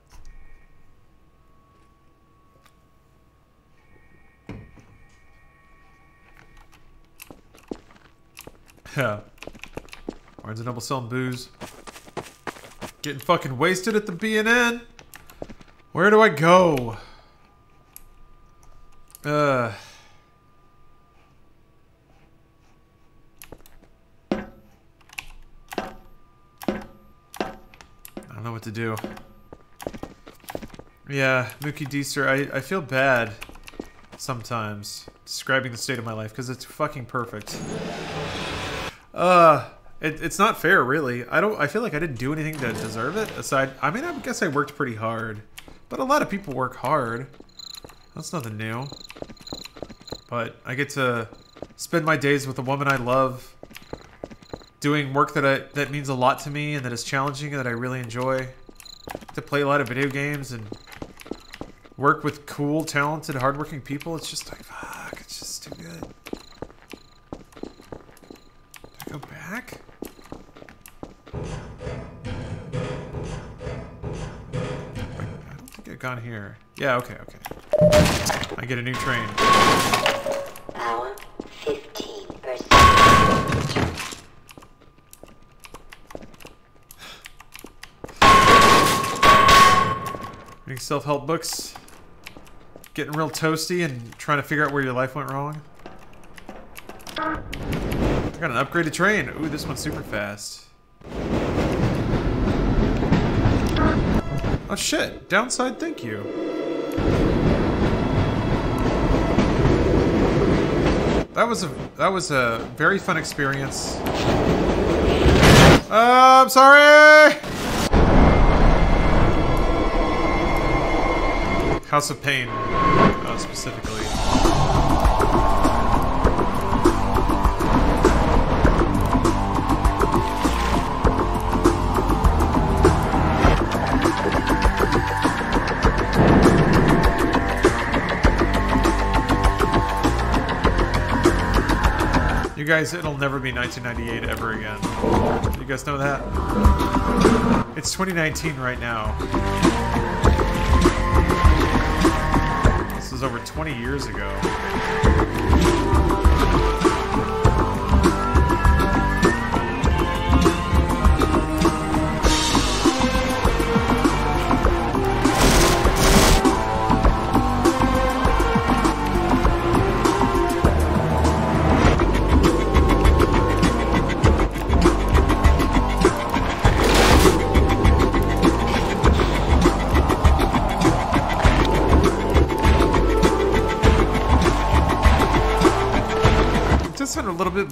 Yeah. Barnes and Noble selling booze. Getting fucking wasted at the B&N. Where do I go? Uh. Know what to do. Yeah, Mookie Deester, I, I feel bad sometimes describing the state of my life because it's fucking perfect. Uh, it, it's not fair, really. I don't. I feel like I didn't do anything to deserve it. Aside, I mean, I guess I worked pretty hard, but a lot of people work hard. That's nothing new. But I get to spend my days with a woman I love, doing work that I that means a lot to me and that is challenging and that I really enjoy. To play a lot of video games and work with cool, talented, hardworking people. It's just like fuck. It's just too good. Do I go back? I don't think I've gone here. Yeah, okay, okay. I get a new train. 15%. Reading self-help books. Getting real toasty and trying to figure out where your life went wrong. I got an upgraded train. Ooh, this one's super fast. Oh shit, downside thank you. That was a that was a very fun experience. Uh, I'm sorry. House of Pain, uh, specifically. You guys, it'll never be 1998 ever again. You guys know that? It's 2019 right now. 20 years ago.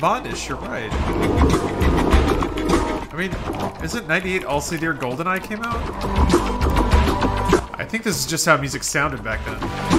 Bondish, you're right. I mean, isn't 98 also the year GoldenEye came out? I think this is just how music sounded back then.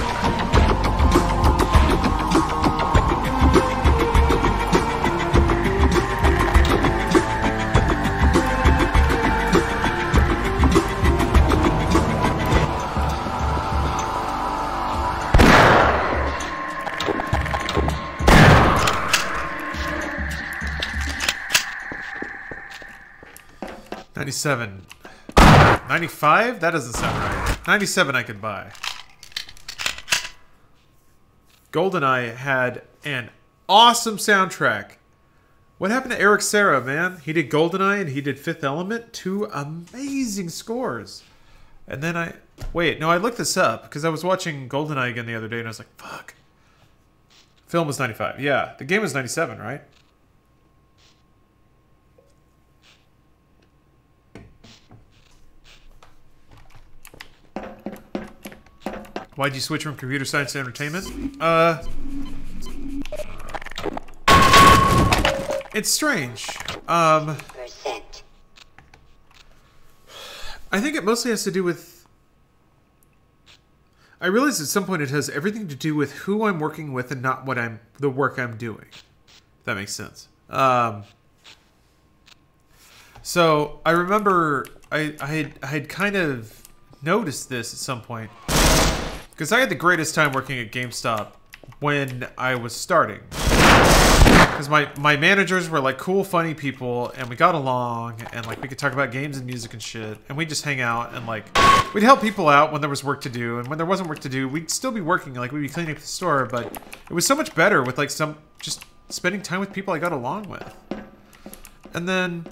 Ninety-seven. Ninety-five? That doesn't sound right. Ninety-seven I could buy. GoldenEye had an awesome soundtrack. What happened to Eric Serra, man? He did GoldenEye and he did Fifth Element. Two amazing scores. And then I... Wait, no, I looked this up because I was watching GoldenEye again the other day and I was like, fuck. Film was 95. Yeah, the game was 97, right? Why'd you switch from computer science to entertainment? Uh... It's strange. Um... I think it mostly has to do with. I realize at some point it has everything to do with who I'm working with and not what I'm the work I'm doing. That makes sense. Um, so I remember I I had, I had kind of noticed this at some point because I had the greatest time working at GameStop when I was starting. Because my my managers were like cool funny people and we got along and like we could talk about games and music and shit and we'd just hang out and like we'd help people out when there was work to do and when there wasn't work to do we'd still be working like we'd be cleaning up the store but it was so much better with like some just spending time with people I got along with. And then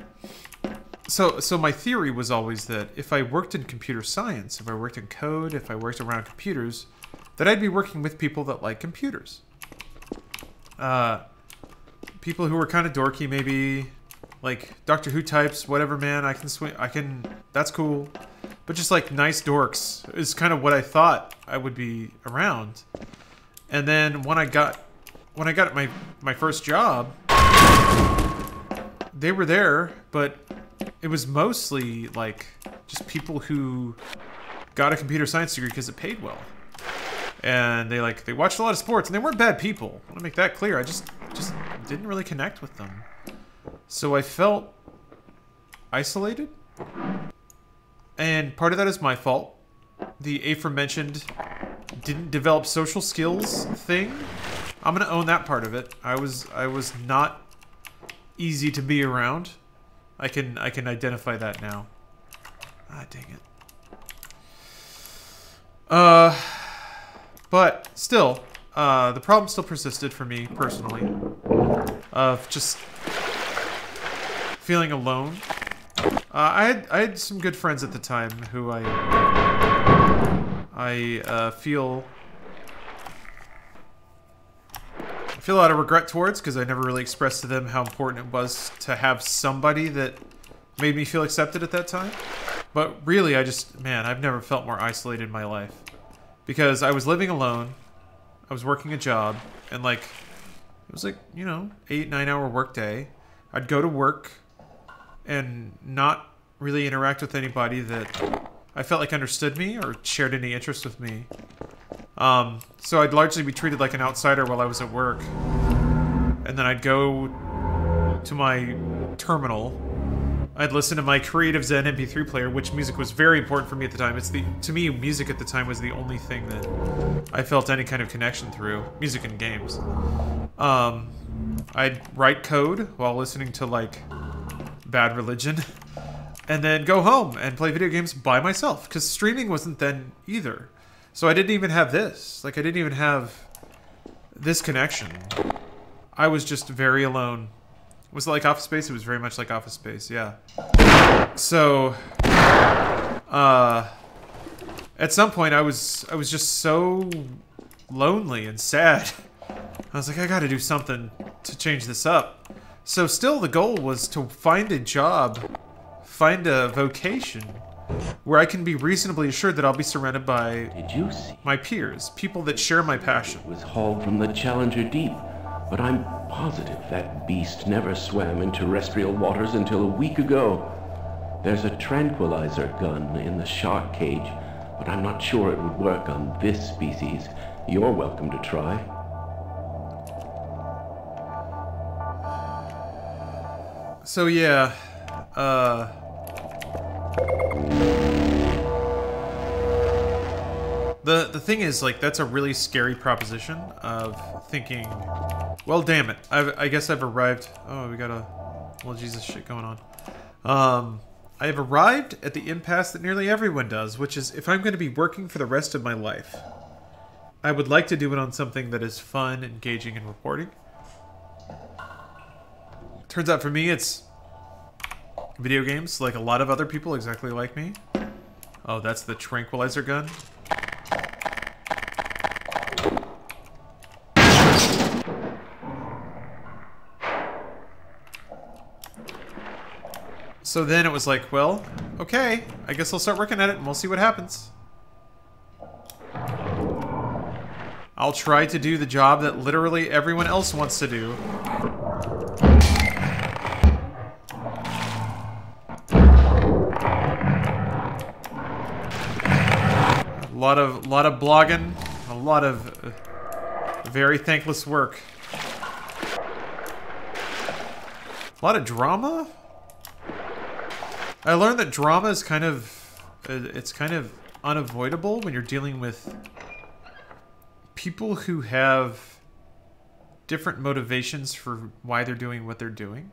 so so my theory was always that if I worked in computer science, if I worked in code, if I worked around computers, that I'd be working with people that like computers. Uh, people who were kind of dorky, maybe like Doctor Who types, whatever. Man, I can swing. I can. That's cool. But just like nice dorks is kind of what I thought I would be around. And then when I got when I got my my first job, they were there, but it was mostly like just people who got a computer science degree because it paid well. And they like they watched a lot of sports and they weren't bad people. I want to make that clear. I just just didn't really connect with them. So I felt isolated. And part of that is my fault. The aforementioned didn't develop social skills thing. I'm gonna own that part of it. I was I was not easy to be around. I can I can identify that now. Ah, dang it. Uh, but still, uh, the problem still persisted for me personally, of just feeling alone. Uh, I had I had some good friends at the time who I I uh, feel I feel a lot of regret towards because I never really expressed to them how important it was to have somebody that made me feel accepted at that time. But really, I just man, I've never felt more isolated in my life because I was living alone. I was working a job and like it was like you know eight nine hour workday. I'd go to work and not really interact with anybody that I felt like understood me or shared any interest with me. Um, so I'd largely be treated like an outsider while I was at work. And then I'd go to my terminal. I'd listen to my Creative Zen MP3 player, which music was very important for me at the time. It's the to me, music at the time was the only thing that I felt any kind of connection through. Music and games. Um, I'd write code while listening to like Bad Religion, [laughs] and then go home and play video games by myself because streaming wasn't then either. So I didn't even have this. Like I didn't even have this connection. I was just very alone. Was it like Office Space? It was very much like Office Space, yeah. So uh at some point I was I was just so lonely and sad. I was like I got to do something to change this up. So still the goal was to find a job, find a vocation where I can be reasonably assured that I'll be surrounded by Did you see? my peers, people that share my passion. It was hauled from the Challenger Deep, but I'm positive that beast never swam in terrestrial waters until a week ago. There's a tranquilizer gun in the shark cage, but I'm not sure it would work on this species. You're welcome to try. So yeah, uh The the thing is like that's a really scary proposition of thinking, well damn it. I've, I guess I've arrived. Oh, we got a well Jesus shit going on. Um I have arrived at the impasse that nearly everyone does, which is if I'm going to be working for the rest of my life, I would like to do it on something that is fun, engaging, and reporting. Turns out for me, it's video games, like a lot of other people exactly like me. Oh, that's the tranquilizer gun. So then it was like, well, okay, I guess I'll start working at it and we'll see what happens. I'll try to do the job that literally everyone else wants to do. Lot of lot of blogging, a lot of uh, very thankless work. A lot of drama. I learned that drama is kind of uh, it's kind of unavoidable when you're dealing with people who have different motivations for why they're doing what they're doing.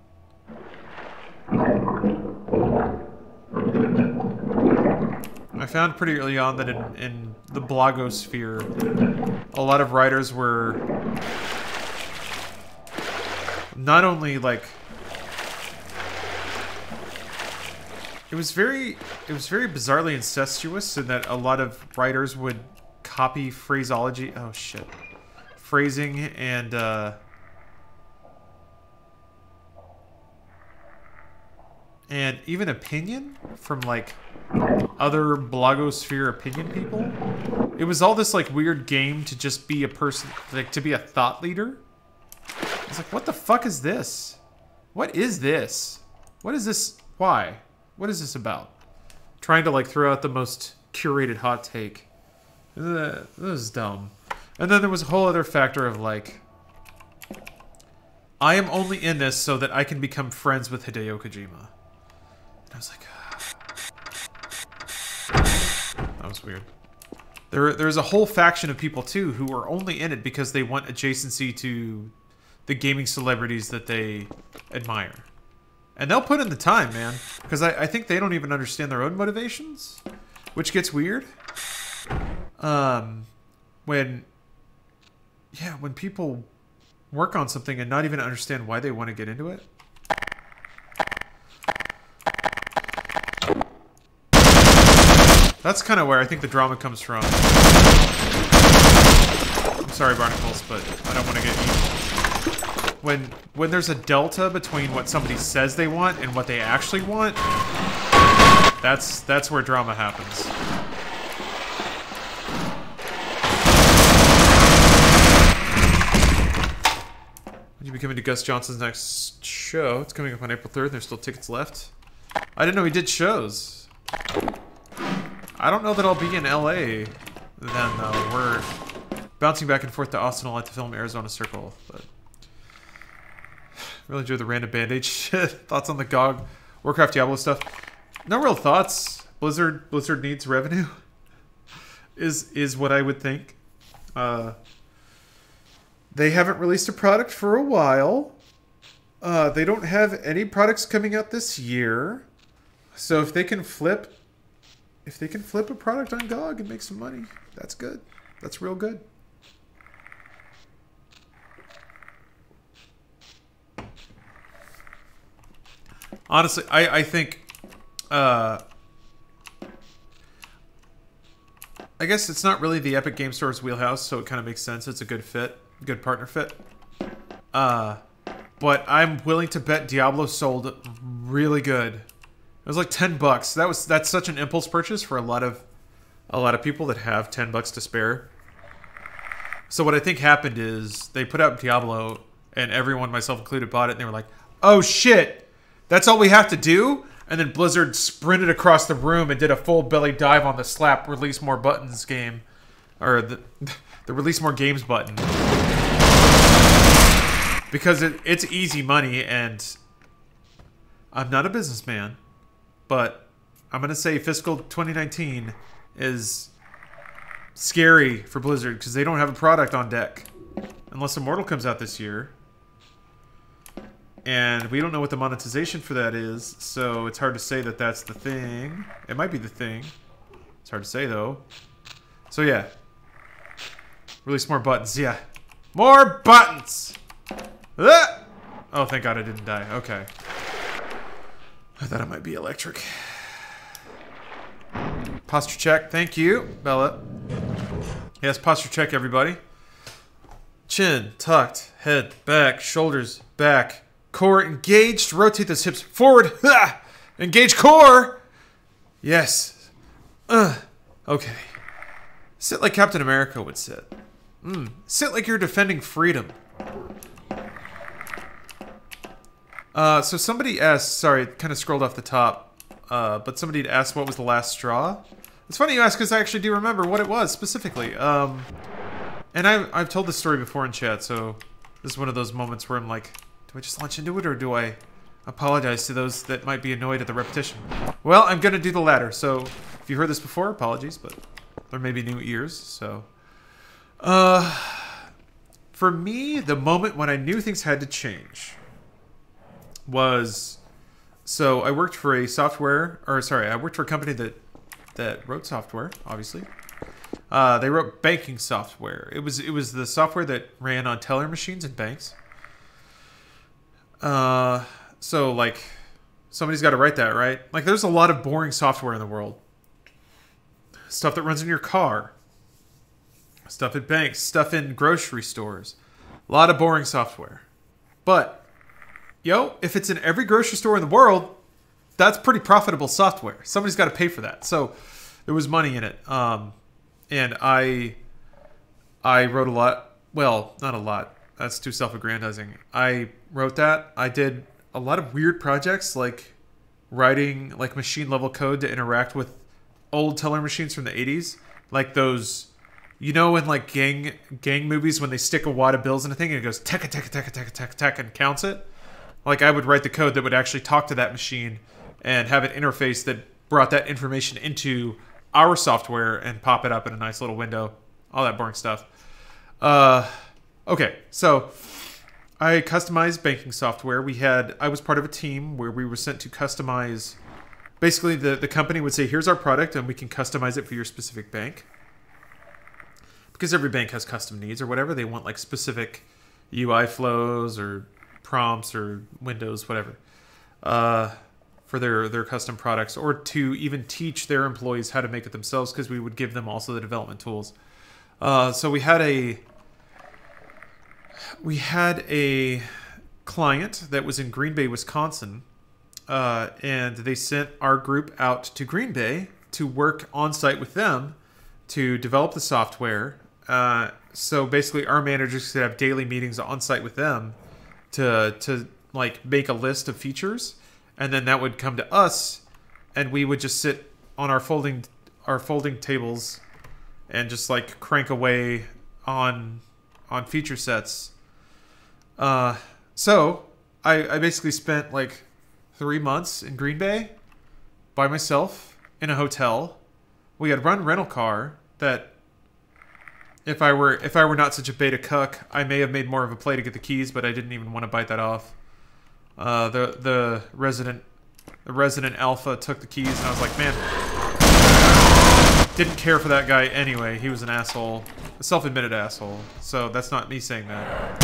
I found pretty early on that in, in the blogosphere, a lot of writers were not only like it was very it was very bizarrely incestuous in that a lot of writers would copy phraseology. Oh shit, phrasing and. uh and even opinion from like other blogosphere opinion people. It was all this like weird game to just be a person, like to be a thought leader. It's like, what the fuck is this? What is this? What is this? Why? What is this about? Trying to like throw out the most curated hot take. This is dumb. And then there was a whole other factor of like, I am only in this so that I can become friends with Hideo Kojima. I was like, ah. that was weird. There, there's a whole faction of people too who are only in it because they want adjacency to the gaming celebrities that they admire. And they'll put in the time, man. Because I, I think they don't even understand their own motivations, which gets weird. Um, when, yeah, when people work on something and not even understand why they want to get into it. That's kind of where I think the drama comes from. I'm sorry, Barnacles, but I don't want to get you. When when there's a delta between what somebody says they want and what they actually want, that's that's where drama happens. When you be coming to Gus Johnson's next show? It's coming up on April 3rd. and There's still tickets left. I didn't know he did shows. I don't know that I'll be in LA then, though. We're bouncing back and forth to Austin a lot to film Arizona Circle, but [sighs] really enjoy the random Band-Aid [laughs] shit. thoughts on the GOG Warcraft Diablo stuff? No real thoughts. Blizzard Blizzard needs revenue. [laughs] Is is what I would think. Uh, they haven't released a product for a while. Uh, they don't have any products coming out this year. So if they can flip if they can flip a product on GOG and make some money, that's good. That's real good. Honestly, I, I think uh, I guess it's not really the Epic Game Store's wheelhouse, so it kind of makes sense. It's a good fit, good partner fit. Uh, but I'm willing to bet Diablo sold really good. It was like ten bucks. That was that's such an impulse purchase for a lot of a lot of people that have ten bucks to spare. So what I think happened is they put out Diablo, and everyone, myself included, bought it, and they were like, "Oh shit, that's all we have to do." And then Blizzard sprinted across the room and did a full belly dive on the slap release more buttons game, or the [laughs] the release more games button, because it, it's easy money, and I'm not a businessman, but I'm gonna say fiscal 2019 is scary for Blizzard because they don't have a product on deck unless Immortal comes out this year. And we don't know what the monetization for that is, so it's hard to say that that's the thing. It might be the thing. It's hard to say though. So yeah. Release more buttons, yeah. More buttons! Ah! Oh, thank god I didn't die. Okay. I thought it might be electric. Posture check. Thank you, Bella. Yes, posture check, everybody. Chin tucked, head back, shoulders back, core engaged. Rotate those hips forward. Engage core. Yes. Uh. Okay. Sit like Captain America would sit. Mm. Sit like you're defending freedom. Uh, so somebody asked, sorry, kind of scrolled off the top, uh, but somebody asked what was the last straw. It's funny you ask because I actually do remember what it was specifically. Um, and I, I've told this story before in chat, so this is one of those moments where I'm like, do I just launch into it or do I apologize to those that might be annoyed at the repetition? Well, I'm going to do the latter, so if you heard this before, apologies, but there may be new ears, so... Uh, for me, the moment when I knew things had to change was so I worked for a software or sorry, I worked for a company that that wrote software, obviously. Uh, they wrote banking software. It was it was the software that ran on teller machines in banks. Uh, so like Somebody's got to write that, right? Like, there's a lot of boring software in the world. Stuff that runs in your car, stuff at banks, stuff in grocery stores. A lot of boring software. But, yo, if it's in every grocery store in the world, that's pretty profitable software. Somebody's got to pay for that. So there was money in it. Um, and I, I wrote a lot. Well, not a lot. That's too self-aggrandizing. I wrote that. I did a lot of weird projects like writing like machine level code to interact with old teller machines from the 80s like those you know in like gang gang movies when they stick a wad of bills in a thing and it goes teka teka teka teka teka teka and counts it like i would write the code that would actually talk to that machine and have an interface that brought that information into our software and pop it up in a nice little window all that boring stuff uh okay so I customized banking software. We had I was part of a team where we were sent to customize basically the, the company would say, here's our product and we can customize it for your specific bank. Because every bank has custom needs or whatever. They want like specific UI flows or prompts or windows, whatever. Uh, for their their custom products or to even teach their employees how to make it themselves because we would give them also the development tools. Uh, so we had a we had a client that was in Green Bay, Wisconsin, uh, and they sent our group out to Green Bay to work on site with them to develop the software. Uh, so basically, our managers could have daily meetings on site with them to to like make a list of features, and then that would come to us, and we would just sit on our folding our folding tables and just like crank away on on feature sets uh, so I, I basically spent like three months in Green Bay by myself in a hotel. We had run rental car that if I were if I were not such a beta cuck, I may have made more of a play to get the keys, but I didn't even want to bite that off. Uh, the the resident the resident alpha took the keys, and I was like, man, didn't care for that guy anyway. He was an asshole, a self-admitted asshole. So that's not me saying that.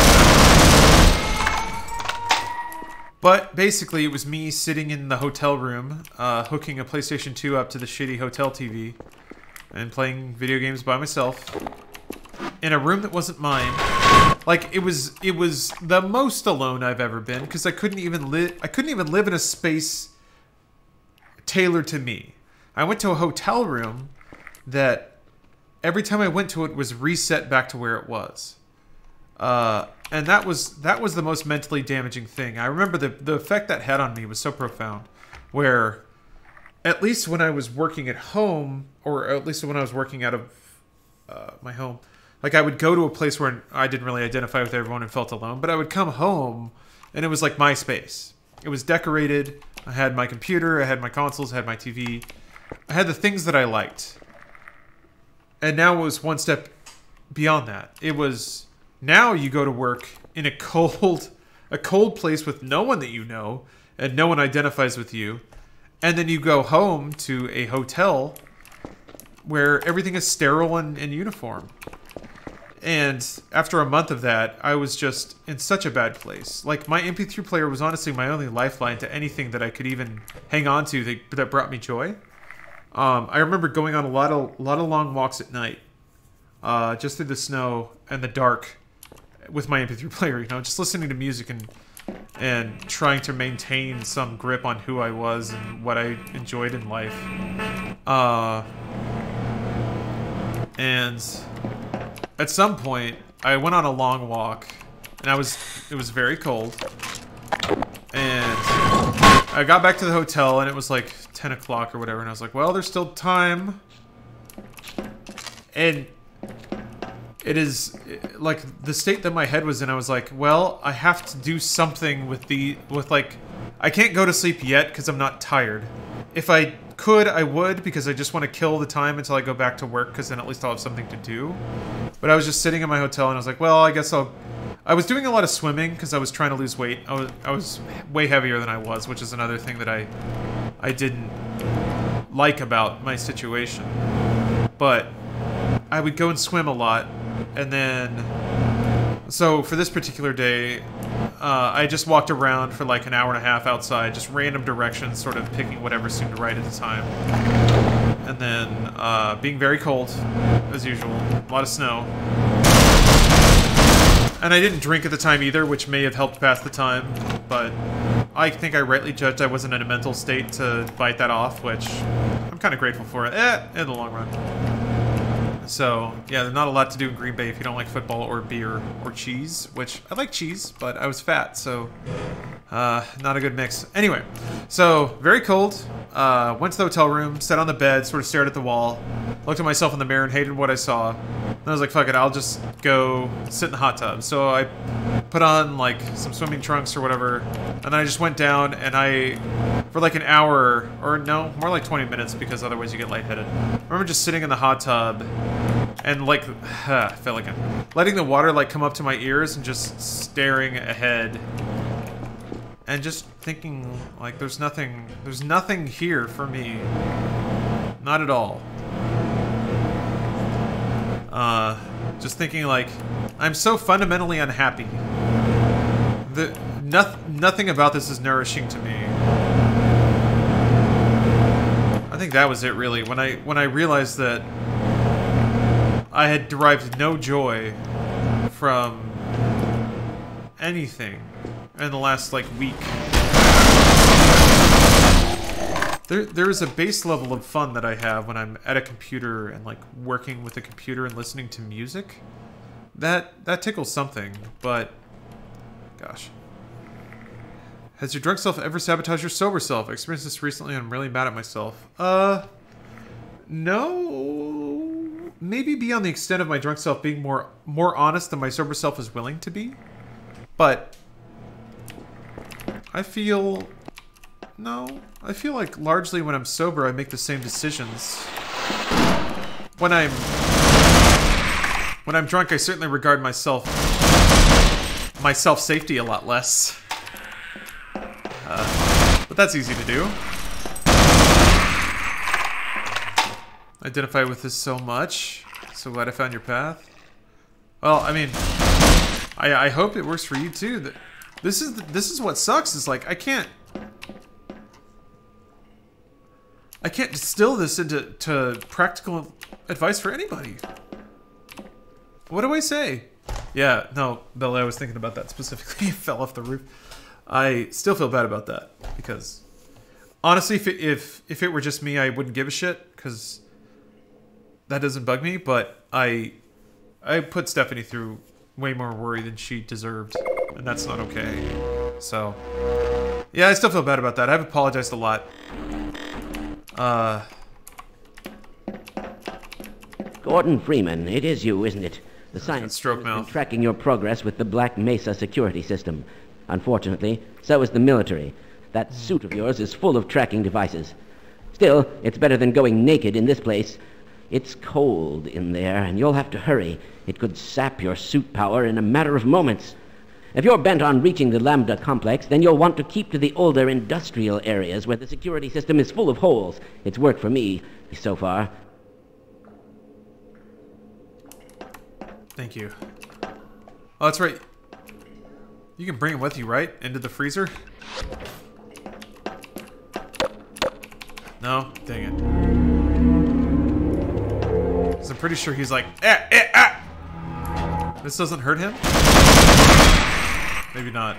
But basically, it was me sitting in the hotel room, uh, hooking a PlayStation 2 up to the shitty hotel TV, and playing video games by myself in a room that wasn't mine. Like it was, it was the most alone I've ever been because I couldn't even live. I couldn't even live in a space tailored to me. I went to a hotel room that every time I went to it was reset back to where it was. Uh, and that was that was the most mentally damaging thing. I remember the the effect that had on me was so profound. Where, at least when I was working at home, or at least when I was working out of uh, my home, like I would go to a place where I didn't really identify with everyone and felt alone. But I would come home, and it was like my space. It was decorated. I had my computer. I had my consoles. I had my TV. I had the things that I liked. And now it was one step beyond that. It was now you go to work in a cold [laughs] a cold place with no one that you know and no one identifies with you. And then you go home to a hotel where everything is sterile and, and uniform. And after a month of that, I was just in such a bad place. Like my MP3 player was honestly my only lifeline to anything that I could even hang on to that, that brought me joy. Um, I remember going on a lot of a lot of long walks at night, uh, just through the snow and the dark, with my MP3 player, you know, just listening to music and and trying to maintain some grip on who I was and what I enjoyed in life. Uh, and at some point, I went on a long walk, and I was it was very cold, and I got back to the hotel, and it was like 10 o'clock or whatever, and I was like, well, there's still time. And it is like the state that my head was in. I was like, well, I have to do something with the with like I can't go to sleep yet because I'm not tired. If I could, I would because I just want to kill the time until I go back to work because then at least I'll have something to do. But I was just sitting in my hotel and I was like, well, I guess I'll. I was doing a lot of swimming because I was trying to lose weight. I was I was way heavier than I was, which is another thing that I I didn't like about my situation. But I would go and swim a lot and then so for this particular day uh, I just walked around for like an hour and a half outside, just random directions, sort of picking whatever seemed right at the time. And then uh, being very cold, as usual. A lot of snow. And I didn't drink at the time either, which may have helped pass the time, but I think I rightly judged I wasn't in a mental state to bite that off, which I'm kind of grateful for it, eh, in the long run. So, yeah, there's not a lot to do in Green Bay if you don't like football or beer or cheese, which I like cheese, but I was fat, so uh, not a good mix. Anyway, so very cold. Uh, went to the hotel room, sat on the bed, sort of stared at the wall, looked at myself in the mirror and hated what I saw. Then I was like, fuck it, I'll just go sit in the hot tub. So I put on like some swimming trunks or whatever, and then I just went down and I, for like an hour, or no, more like 20 minutes because otherwise you get lightheaded. I remember just sitting in the hot tub and like, [sighs] I felt like I'm letting the water like come up to my ears and just staring ahead. And just thinking like there's nothing there's nothing here for me. Not at all. Uh just thinking like i'm so fundamentally unhappy. The noth- nothing about this is nourishing to me. I think that was it really. When i when i realized that i had derived no joy from anything in the last like week. There, there is a base level of fun that I have when I'm at a computer and like working with a computer and listening to music. That that tickles something, but gosh. Has your drunk self ever sabotaged your sober self? I experienced this recently and I'm really mad at myself. Uh no maybe beyond the extent of my drunk self being more more honest than my sober self is willing to be. But I feel... No. I feel like largely when I'm sober, I make the same decisions. When I'm... When I'm drunk, I certainly regard myself... My self-safety a lot less. Uh, but that's easy to do. Identify with this so much. So glad I found your path. Well, I mean... I, I hope it works for you too. That this is this is what sucks. Is like I can't I can't distill this into to practical advice for anybody. What do I say? Yeah, no, Bella, I was thinking about that specifically. [laughs] You fell off the roof. I still feel bad about that because honestly, if it, if if it were just me, I wouldn't give a shit because that doesn't bug me. But I I put Stephanie through way more worry than she deserved, and that's not okay. So, yeah, I still feel bad about that. I've apologized a lot. Uh, Gordon Freeman, it is you, isn't it? The science stroke mouth. tracking your progress with the Black Mesa security system. Unfortunately, so is the military. That suit of yours is full of tracking devices. Still, it's better than going naked in this place. It's cold in there, and you'll have to hurry. It could sap your suit power in a matter of moments. If you're bent on reaching the Lambda complex, then you'll want to keep to the older industrial areas where the security system is full of holes. It's worked for me so far. thank you. Oh, that's right. You can bring it with you, right? Into the freezer? No? Dang it. 'Cause I'm pretty sure he's like, eh, eh, ah! This doesn't hurt him? Maybe not.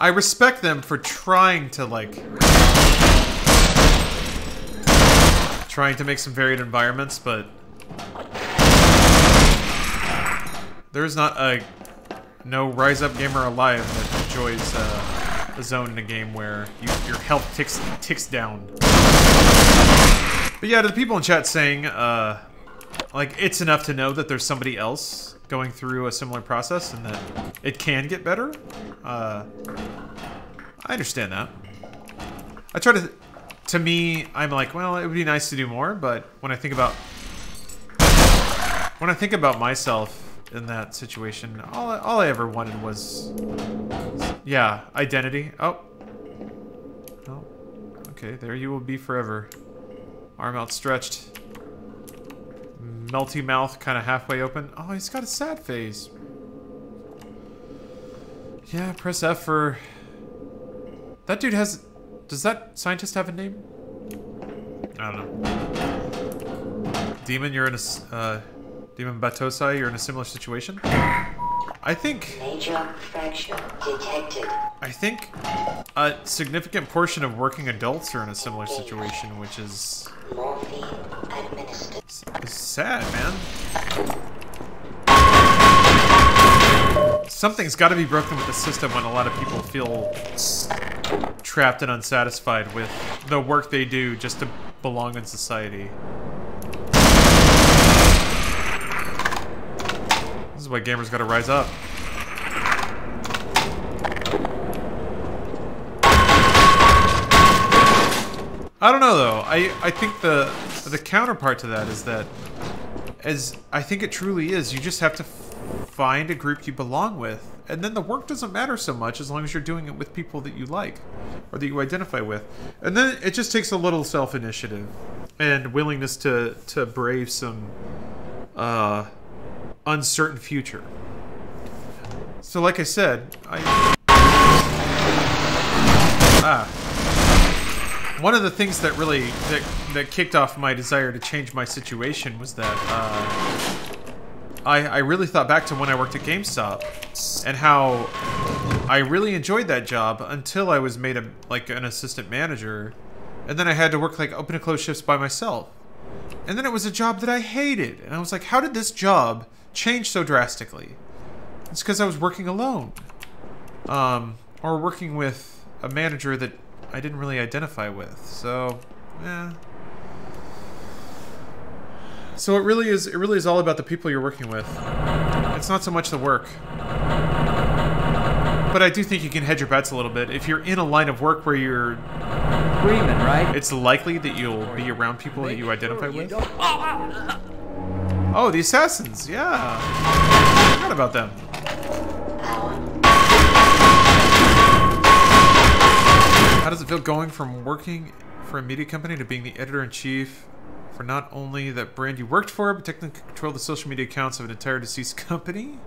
I respect them for trying to, like... Trying to make some varied environments, but... There is not a... No Rise Up gamer alive that enjoys uh, a zone in a game where you, your health ticks, ticks down. But yeah, to the people in chat saying, uh, like, it's enough to know that there's somebody else going through a similar process and that it can get better. Uh, I understand that. I try to, to me, I'm like, well, it would be nice to do more, but when I think about, when I think about myself in that situation, all, I- all I ever wanted was, yeah, identity. Oh. Oh. Okay, there you will be forever. Arm outstretched. Melty mouth kind of halfway open. Oh, he's got a sad face. Yeah, press F for... That dude has... Does that scientist have a name? I don't know. Demon, you're in a... Uh, Demon Batosai, you're in a similar situation? I think... Major fracture detected. I think a significant portion of working adults are in a similar situation, which is, Morphine administered. is sad, man. Something's got to be broken with the system when a lot of people feel trapped and unsatisfied with the work they do just to belong in society. Is why gamers got to rise up. I don't know though. I I think the the counterpart to that is that as I think it truly is, you just have to find a group you belong with, and then the work doesn't matter so much as long as you're doing it with people that you like or that you identify with. And then it just takes a little self-initiative and willingness to to brave some uh uncertain future. So like I said, I Ah one of the things that really that, that kicked off my desire to change my situation was that uh, I, I really thought back to when I worked at GameStop and how I really enjoyed that job until I was made a like an assistant manager, and then I had to work like open and close shifts by myself, and then it was a job that I hated, and I was like, how did this job change so drastically? It's because I was working alone, um, or working with a manager that I didn't really identify with. So, yeah. So it really is. It really is all about the people you're working with. It's not so much the work. But I do think you can hedge your bets a little bit. If you're in a line of work where you're, Screaming, right? it's likely that you'll be around people that you identify with. [laughs] Oh, the assassins! Yeah, I forgot about them. How does it feel going from working for a media company to being the editor in chief for not only that brand you worked for, but technically control of the social media accounts of an entire deceased [laughs] company?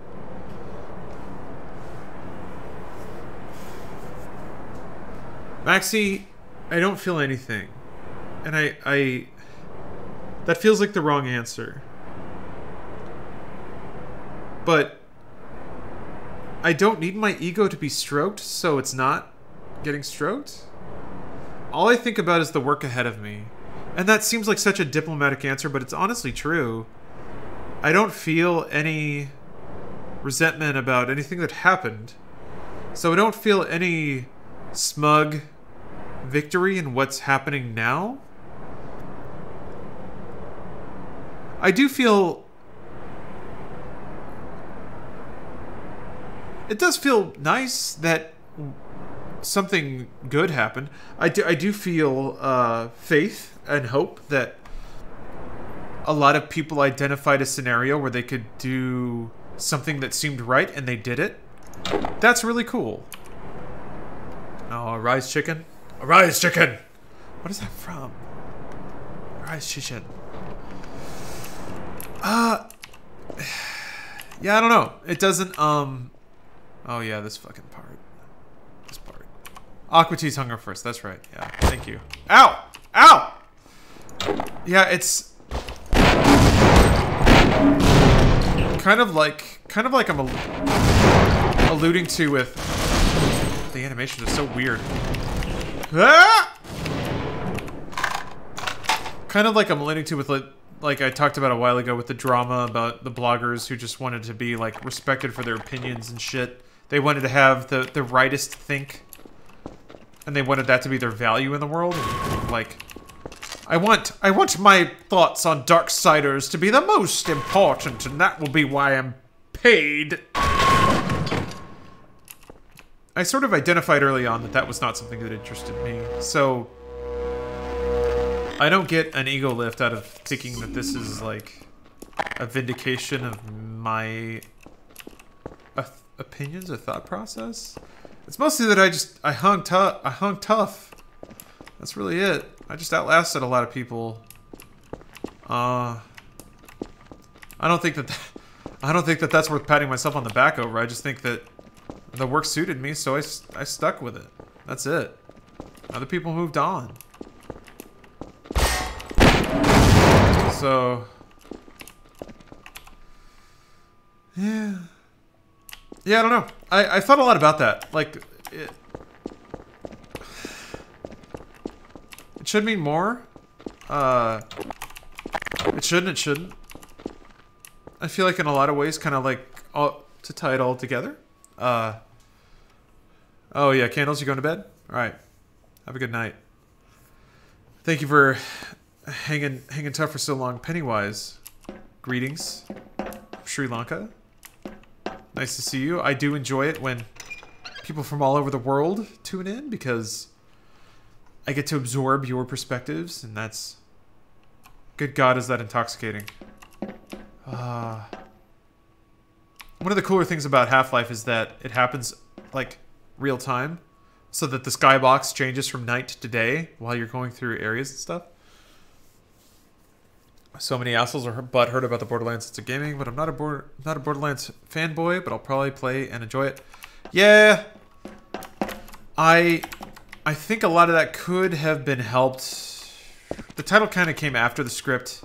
Maxie, I don't feel anything. And I I that feels like the wrong answer. But I don't need my ego to be stroked, so it's not getting stroked. All I think about is the work ahead of me. And that seems like such a diplomatic answer, but it's honestly true. I don't feel any resentment about anything that happened. So I don't feel any smug victory in what's happening now. I do feel it does feel nice that something good happened. I do, I do feel uh, faith and hope that a lot of people identified a scenario where they could do something that seemed right and they did it. That's really cool. Oh, Arise Chicken? Arise Chicken! What is that from? Arise Chicken. Uh. [sighs] Yeah, I don't know. It doesn't, um. Oh, yeah, this fucking part. This part. Aqua Teen Hunger Force. That's right. Yeah. Thank you. Ow! Ow! Yeah, it's kind of like kind of like I'm al- alluding to with the animations are so weird. Ah! Kind of like I'm alluding to with like, like I talked about a while ago with the drama about the bloggers who just wanted to be like respected for their opinions and shit. They wanted to have the the rightest think and they wanted that to be their value in the world. Like, I want, I want my thoughts on Darksiders to be the most important, and that will be why I'm paid. I sort of identified early on that that was not something that interested me, so I don't get an ego lift out of thinking that this is like a vindication of my opinions or thought process. It's mostly that I just I hung tough. I hung tough. That's really it. I just outlasted a lot of people. Uh, I don't think that I don't think that that's worth patting myself on the back over. I just think that The work suited me, so I I stuck with it. That's it. Other people moved on. So... Yeah. Yeah, I don't know. I, I thought a lot about that. Like, it, it should mean more. Uh, it shouldn't, it shouldn't. I feel like in a lot of ways, kind of like all, to tie it all together. Uh, oh yeah, candles, you going to bed? All right. Have a good night. Thank you for hanging hanging tough for so long, Pennywise. Greetings, Sri Lanka. Nice to see you. I do enjoy it when people from all over the world tune in because I get to absorb your perspectives, and that's good. God, is that intoxicating? Uh, one of the cooler things about Half Life is that it happens like real time, so that the skybox changes from night to day while you're going through areas and stuff. So many assholes are butt hurt about the Borderlands. It's a gaming, but I'm not a border, not a Borderlands fanboy. But I'll probably play and enjoy it. Yeah, I, I think a lot of that could have been helped. The title kind of came after the script,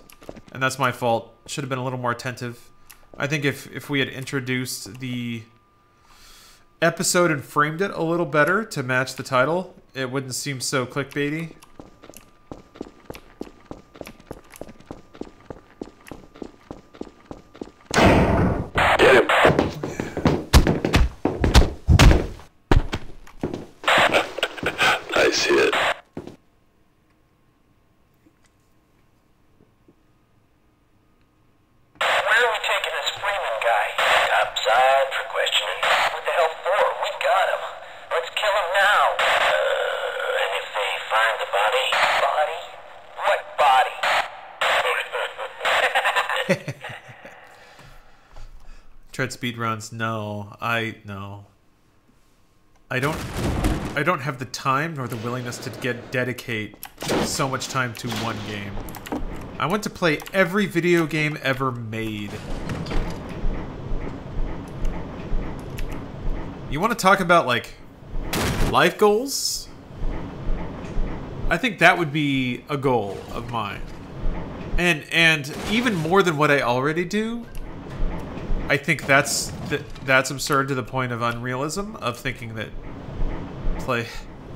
and that's my fault. Should have been a little more attentive. I think if if we had introduced the episode and framed it a little better to match the title, it wouldn't seem so clickbaity. I see it. Where are we taking this Freeman guy? Topside for questioning. What the hell for? We got him. Let's kill him now. Uh, and if they find the body? Body? What body? Speed runs? No, I no. I don't. I don't have the time nor the willingness to get dedicate so much time to one game. I want to play every video game ever made. You want to talk about like life goals? I think that would be a goal of mine. And and even more than what I already do, I think that's th- that's absurd to the point of unrealism of thinking that play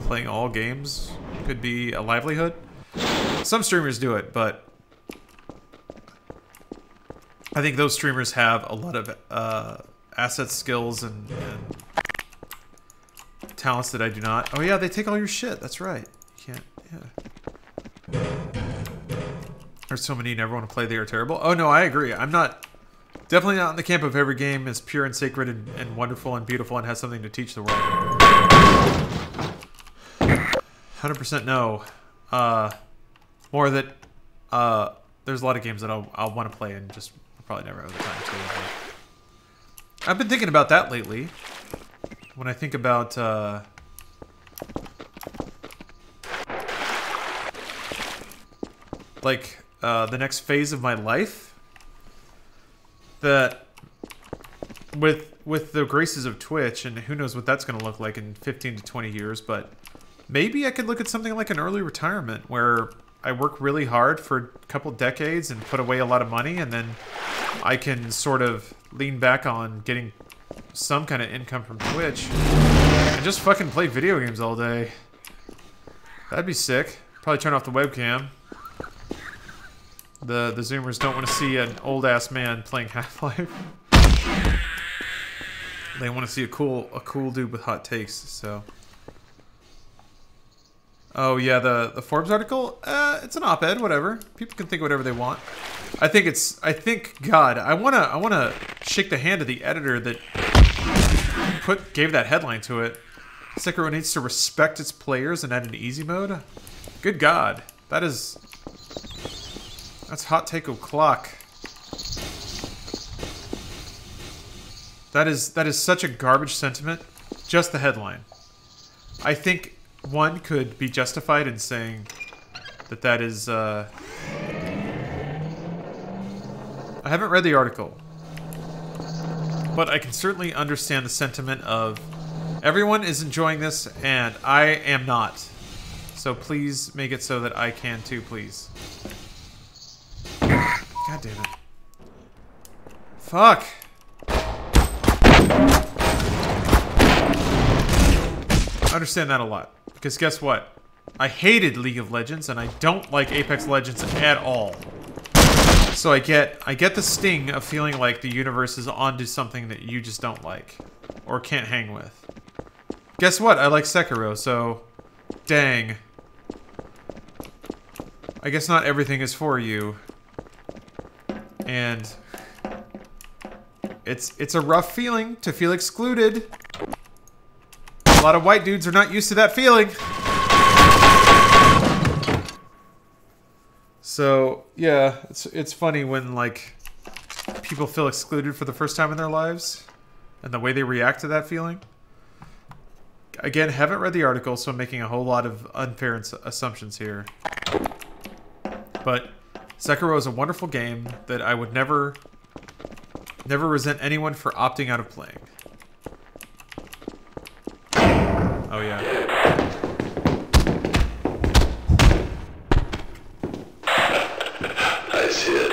playing all games could be a livelihood. Some streamers do it, but I think those streamers have a lot of uh, assets, skills, and, and talents that I do not. Oh yeah, they take all your shit. That's right. You can't. Yeah. There's so many you never want to play. They are terrible. Oh no, I agree. I'm not. Definitely not in the camp of every game is pure and sacred and, and wonderful and beautiful and has something to teach the world. 100% no. Uh, more that uh, there's a lot of games that I'll, I'll want to play and just probably never have the time to. I've been thinking about that lately. When I think about uh, like uh, the next phase of my life, that with with the graces of Twitch and who knows what that's going to look like in 15 to 20 years, but maybe I could look at something like an early retirement where I work really hard for a couple decades and put away a lot of money and then I can sort of lean back on getting some kind of income from Twitch and just fucking play video games all day. That'd be sick. Probably turn off the webcam. The the zoomers don't want to see an old ass man playing [laughs] Half-Life. They want to see a cool a cool dude with hot takes, so Oh yeah, the the Forbes article. Uh, it's an op-ed, whatever. People can think whatever they want. I think it's. I think God. I wanna. I wanna shake the hand of the editor that put gave that headline to it. Sekiro needs to respect its players and add an easy mode. Good God, that is. That's hot take o'clock. That is that is such a garbage sentiment. Just the headline. I think one could be justified in saying that that is. Uh... I haven't read the article, but I can certainly understand the sentiment of Everyone is enjoying this, and I am not. So please make it so that I can too, please. God damn it. Fuck. I understand that a lot. Because guess what? I hated League of Legends, and I don't like Apex Legends at all. So I get I get the sting of feeling like the universe is onto something that you just don't like. Or can't hang with. Guess what? I like Sekiro, so... Dang. I guess not everything is for you. And... It's, it's a rough feeling to feel excluded. A lot of white dudes are not used to that feeling. So, yeah, it's, it's funny when, like, people feel excluded for the first time in their lives. And the way they react to that feeling. Again, haven't read the article, so I'm making a whole lot of unfair assumptions here. But Sekiro is a wonderful game that I would never, never resent anyone for opting out of playing. Oh yeah. I see it.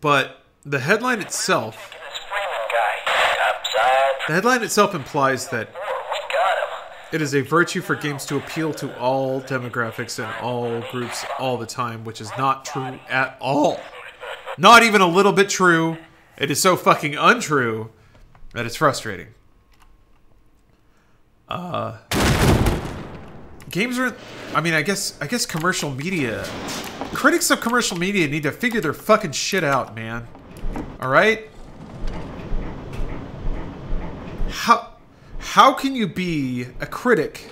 But the headline itself, This Freeman guy. Topside. the headline itself implies that We got him. It is a virtue for games to appeal to all demographics and all groups all the time, which is not true at all. Not even a little bit true. It is so fucking untrue that it's frustrating. Uh games are I mean, I guess I guess commercial media critics of commercial media need to figure their fucking shit out, man. All right? How how can you be a critic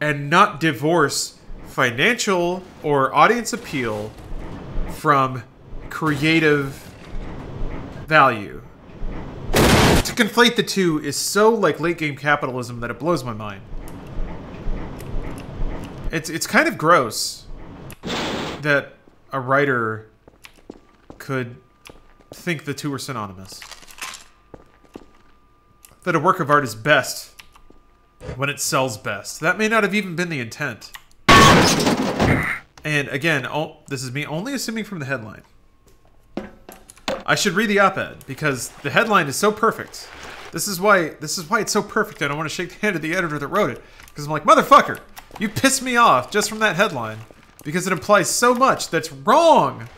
and not divorce financial or audience appeal from creative value? To conflate the two is so like late game capitalism that it blows my mind. It's it's kind of gross that a writer could think the two are synonymous that a work of art is best when it sells best. That may not have even been the intent. And again, oh, this is me only assuming from the headline. I should read the op-ed because the headline is so perfect. This is why this is why it's so perfect. I don't want to shake the hand of the editor that wrote it because I'm like, motherfucker, you pissed me off just from that headline because it implies so much that's wrong.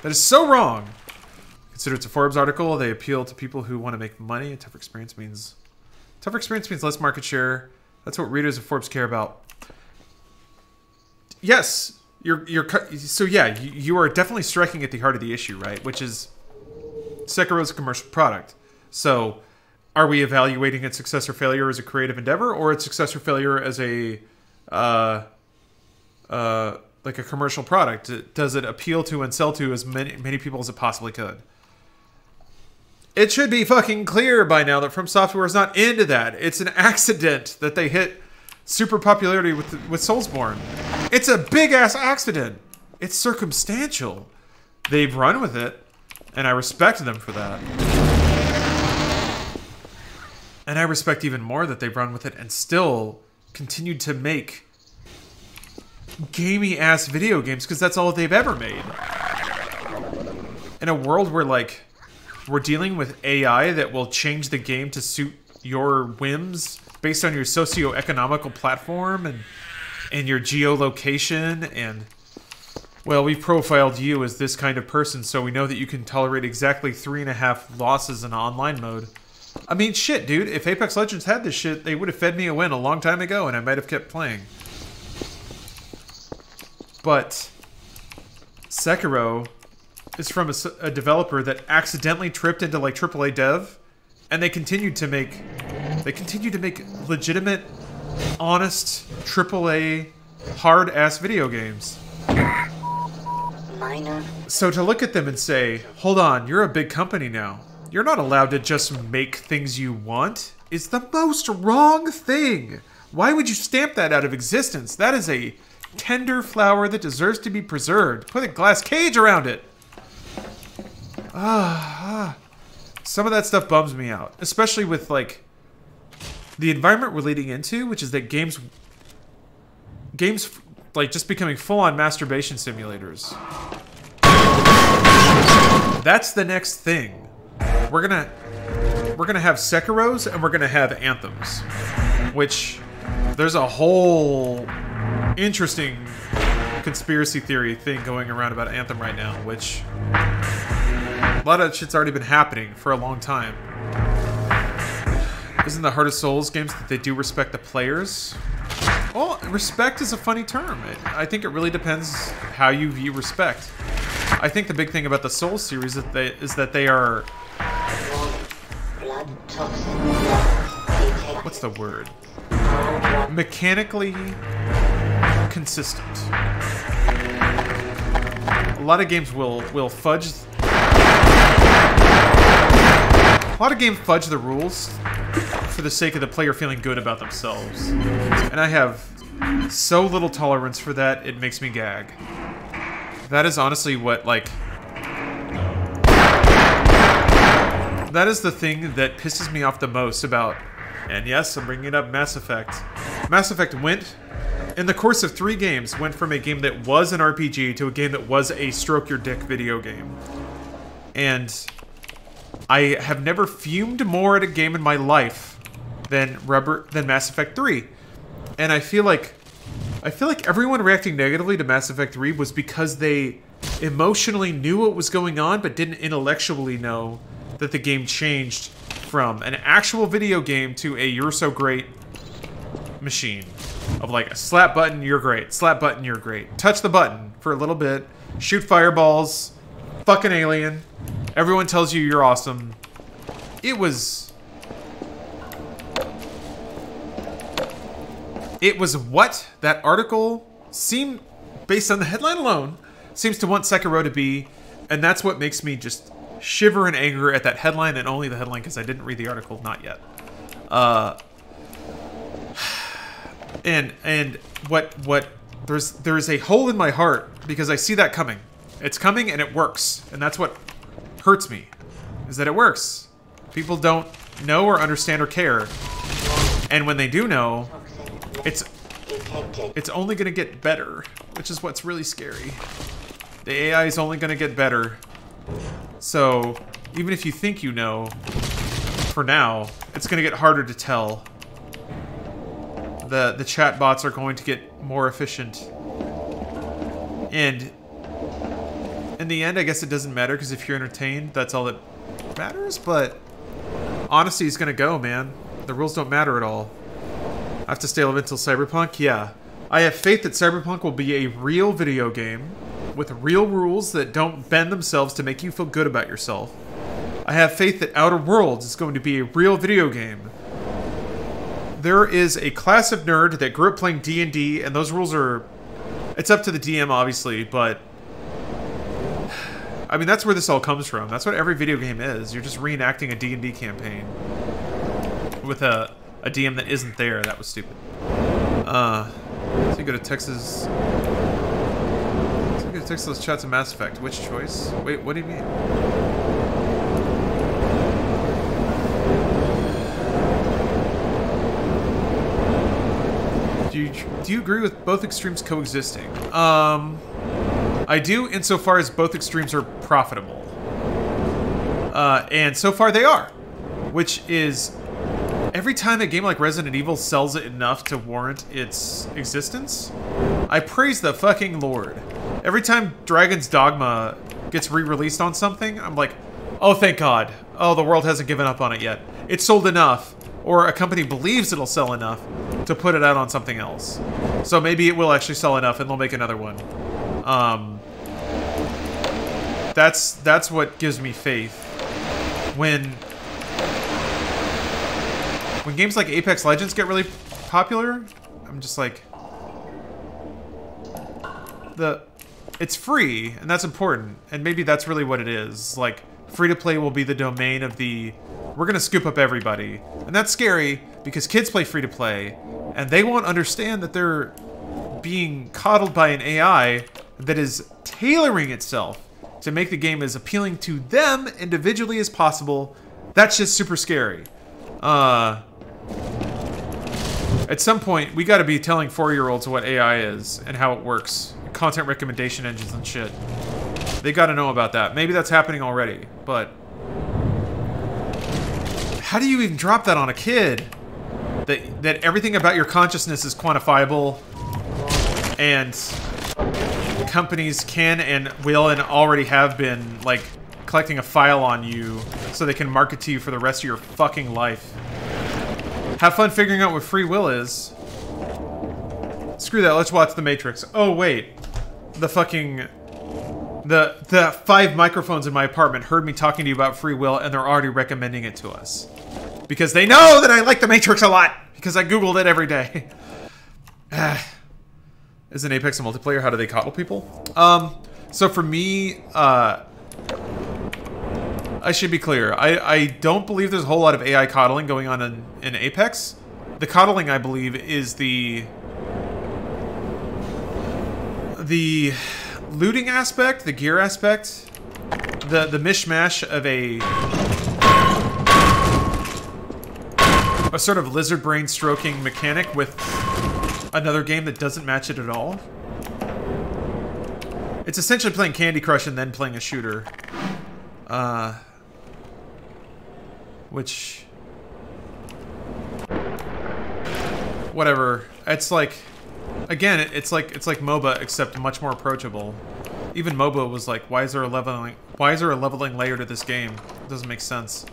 That is so wrong. Consider it's a Forbes article. They appeal to people who want to make money. A tougher experience means tougher experience means less market share. That's what readers of Forbes care about. Yes, you're you're so yeah. You, you are definitely striking at the heart of the issue, right? Which is Sekiro's a commercial product. So, are we evaluating its success or failure as a creative endeavor, or its success or failure as a uh, uh, like a commercial product? Does it appeal to and sell to as many many people as it possibly could? It should be fucking clear by now that From Software is not into that. It's an accident that they hit super popularity with with Soulsborne. It's a big ass accident. It's circumstantial. They've run with it, and I respect them for that. And I respect even more that they've run with it and still continued to make gamey ass video games because that's all they've ever made. In a world where like we're dealing with AI that will change the game to suit your whims based on your socio-economical platform and and your geolocation and well, we profiled you as this kind of person, so we know that you can tolerate exactly three and a half losses in online mode. I mean, shit, dude. If Apex Legends had this shit, they would have fed me a win a long time ago, and I might have kept playing. But Sekiro is from a developer that accidentally tripped into like AAA dev, and they continued to make they continued to make legitimate, honest AAA hard ass video games. Minor So to look at them and say, "Hold on, you're a big company now. You're not allowed to just make things you want," is the most wrong thing. Why would you stamp that out of existence? That is a tender flower that deserves to be preserved. Put a glass cage around it. Ah, ah. some of that stuff bums me out, especially with like the environment we're leading into, which is that games games like just becoming full-on masturbation simulators. That's the next thing. We're gonna we're gonna have Sekiro's and we're gonna have anthems, which there's a whole interesting conspiracy theory thing going around about Anthem right now, which a lot of shit's already been happening for a long time. Isn't the Heart of Souls games that they do respect the players? Well, respect is a funny term. It, I think it really depends how you view respect. I think the big thing about the Souls series is that they, is that they are what's the word? Mechanically consistent. A lot of games will will fudge. A lot of games fudge the rules for the sake of the player feeling good about themselves, and I have so little tolerance for that. It makes me gag. That is honestly what like. That is the thing that pisses me off the most about and yes, I'm bringing up Mass Effect. Mass Effect went, in the course of three games, went from a game that was an RPG to a game that was a stroke your dick video game. And I have never fumed more at a game in my life than Rubber than Mass Effect 3. And I feel like I feel like everyone reacting negatively to Mass Effect 3 was because they emotionally knew what was going on but didn't intellectually know that the game changed from an actual video game to a you're so great machine of like a slap button you're great slap button you're great. Touch the button for a little bit. Shoot fireballs. Fucking alien everyone tells you you're awesome it was it was what that article seemed based on the headline alone seems to want Sekiro to be and that's what makes me just shiver in anger at that headline and only the headline because I didn't read the article, not yet. Uh, and and what what there's there's a hole in my heart because I see that coming. It's coming and it works, and that's what hurts me, is that it works. People don't know or understand or care, and when they do know, it's it's only gonna get better, which is what's really scary. The AI is only gonna get better. So, even if you think you know, for now, it's gonna get harder to tell. The the chat bots are going to get more efficient. And in the end, I guess it doesn't matter because if you're entertained, that's all that matters, but honesty is gonna go, man. The rules don't matter at all. I have to stay alive until Cyberpunk? Yeah. I have faith that Cyberpunk will be a real video game with real rules that don't bend themselves to make you feel good about yourself. I have faith that Outer Worlds is going to be a real video game. There is a class of nerd that grew up playing D&D and those rules are it's up to the DM obviously, but I mean that's where this all comes from. That's what every video game is. You're just reenacting a D&D campaign with a a DM that isn't there. That was stupid. Uh, so you go to Texas. So you go to Texas chats of Mass Effect. Which choice? Wait, what do you mean? Do you, do you agree with both extremes coexisting? Um, I do insofar as both extremes are profitable. Uh, and so far they are. Which is every time a game like Resident Evil sells it enough to warrant its existence, I praise the fucking lord. Every time Dragon's Dogma gets re-released on something, I'm like, oh thank god. Oh, the world hasn't given up on it yet. It's sold enough, or a company believes it'll sell enough to put it out on something else. So maybe it will actually sell enough and they'll make another one. Um, that's that's what gives me faith. When when games like Apex Legends get really popular, I'm just like the it's free and that's important and maybe that's really what it is. Like free to play will be the domain of the we're going to scoop up everybody. And that's scary because kids play free to play and they won't understand that they're being coddled by an AI that is tailoring itself to make the game as appealing to them individually as possible That's just super scary. Uh, at some point, we got to be telling four-year-olds what AI is and how it works. Content recommendation engines and shit. They got to know about that. Maybe that's happening already, but how do you even drop that on a kid? That that everything about your consciousness is quantifiable, and companies can and will and already have been like collecting a file on you so they can market to you for the rest of your fucking life. Have fun figuring out what free will is. Screw that, let's watch The Matrix. Oh, wait. The fucking... The, the five microphones in my apartment heard me talking to you about free will, and they're already recommending it to us. Because they know that I like The Matrix a lot! Because I googled it every day. [sighs] Ah. Is an Apex a multiplayer? How do they coddle people? Um, so for me, uh... I should be clear. I, I don't believe there's a whole lot of AI coddling going on in, in Apex. The coddling, I believe, is the... The looting aspect, the gear aspect, the, the mishmash of a... A sort of lizard brain stroking mechanic with another game that doesn't match it at all. It's essentially playing Candy Crush and then playing a shooter. Uh, which... Whatever. It's like... Again, it's like it's like MOBA, except much more approachable. Even MOBA was like, why is there a leveling... Why is there a leveling layer to this game? It doesn't make sense.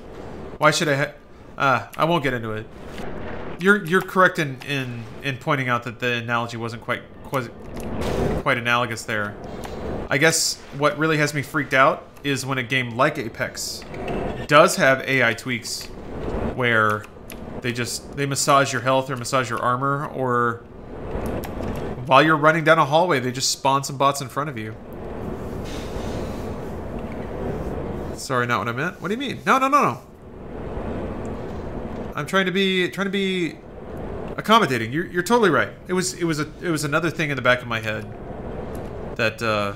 Why should I Ah, I won't get into it. You're you're correct in, in, in pointing out that the analogy wasn't quite, quite, quite analogous there. I guess what really has me freaked out is when a game like Apex does have AI tweaks where they just they massage your health or massage your armor or while you're running down a hallway they just spawn some bots in front of you. Sorry, not what I meant. What do you mean? No, no, no, no. I'm trying to be trying to be accommodating. You're you're totally right. It was it was a it was another thing in the back of my head that uh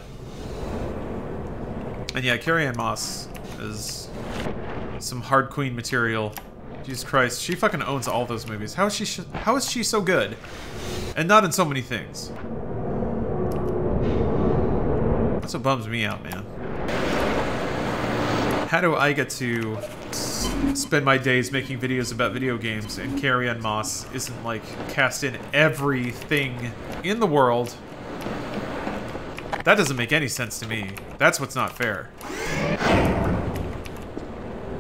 and yeah, Carrie Ann Moss is some hard queen material. Jesus Christ, she fucking owns all those movies. How is she how is she so good? And not in so many things. That's what bums me out, man. How do I get to spend my days making videos about video games and Carrie Moss isn't like cast in everything in the world? That doesn't make any sense to me. That's what's not fair.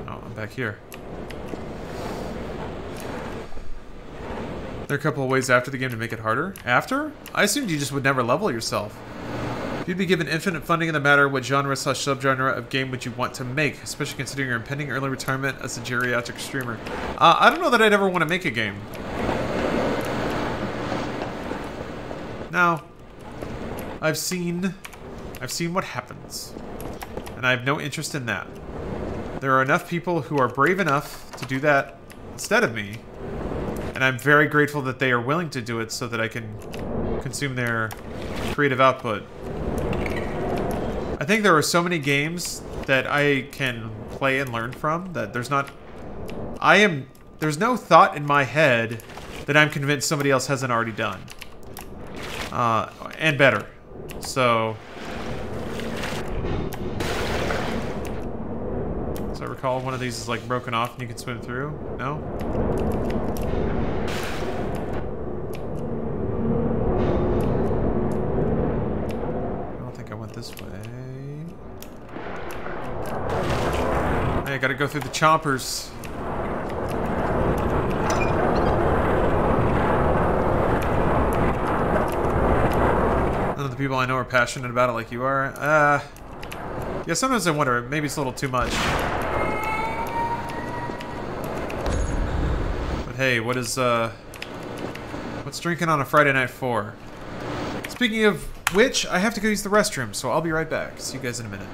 Oh, I'm back here. There are a couple of ways after the game to make it harder. After? I assumed you just would never level yourself. If you'd be given infinite funding in the matter, what genre slash subgenre of game would you want to make, especially considering your impending early retirement as a geriatric streamer? Uh, I don't know that I'd ever want to make a game. Now, I've seen, I've seen what happens, and I have no interest in that. There are enough people who are brave enough to do that instead of me, and I'm very grateful that they are willing to do it so that I can consume their creative output. I think there are so many games that I can play and learn from that there's not... I am... There's no thought in my head that I'm convinced somebody else hasn't already done. Uh, and better. So... So I recall one of these is like broken off and you can swim through? No? this way. Hey, I gotta go through the choppers. None of the people I know are passionate about it like you are. Uh, yeah, sometimes I wonder, maybe it's a little too much. But hey, what is, uh... What's drinking on a Friday night for? Speaking of which, I have to go use the restroom, so I'll be right back. See you guys in a minute.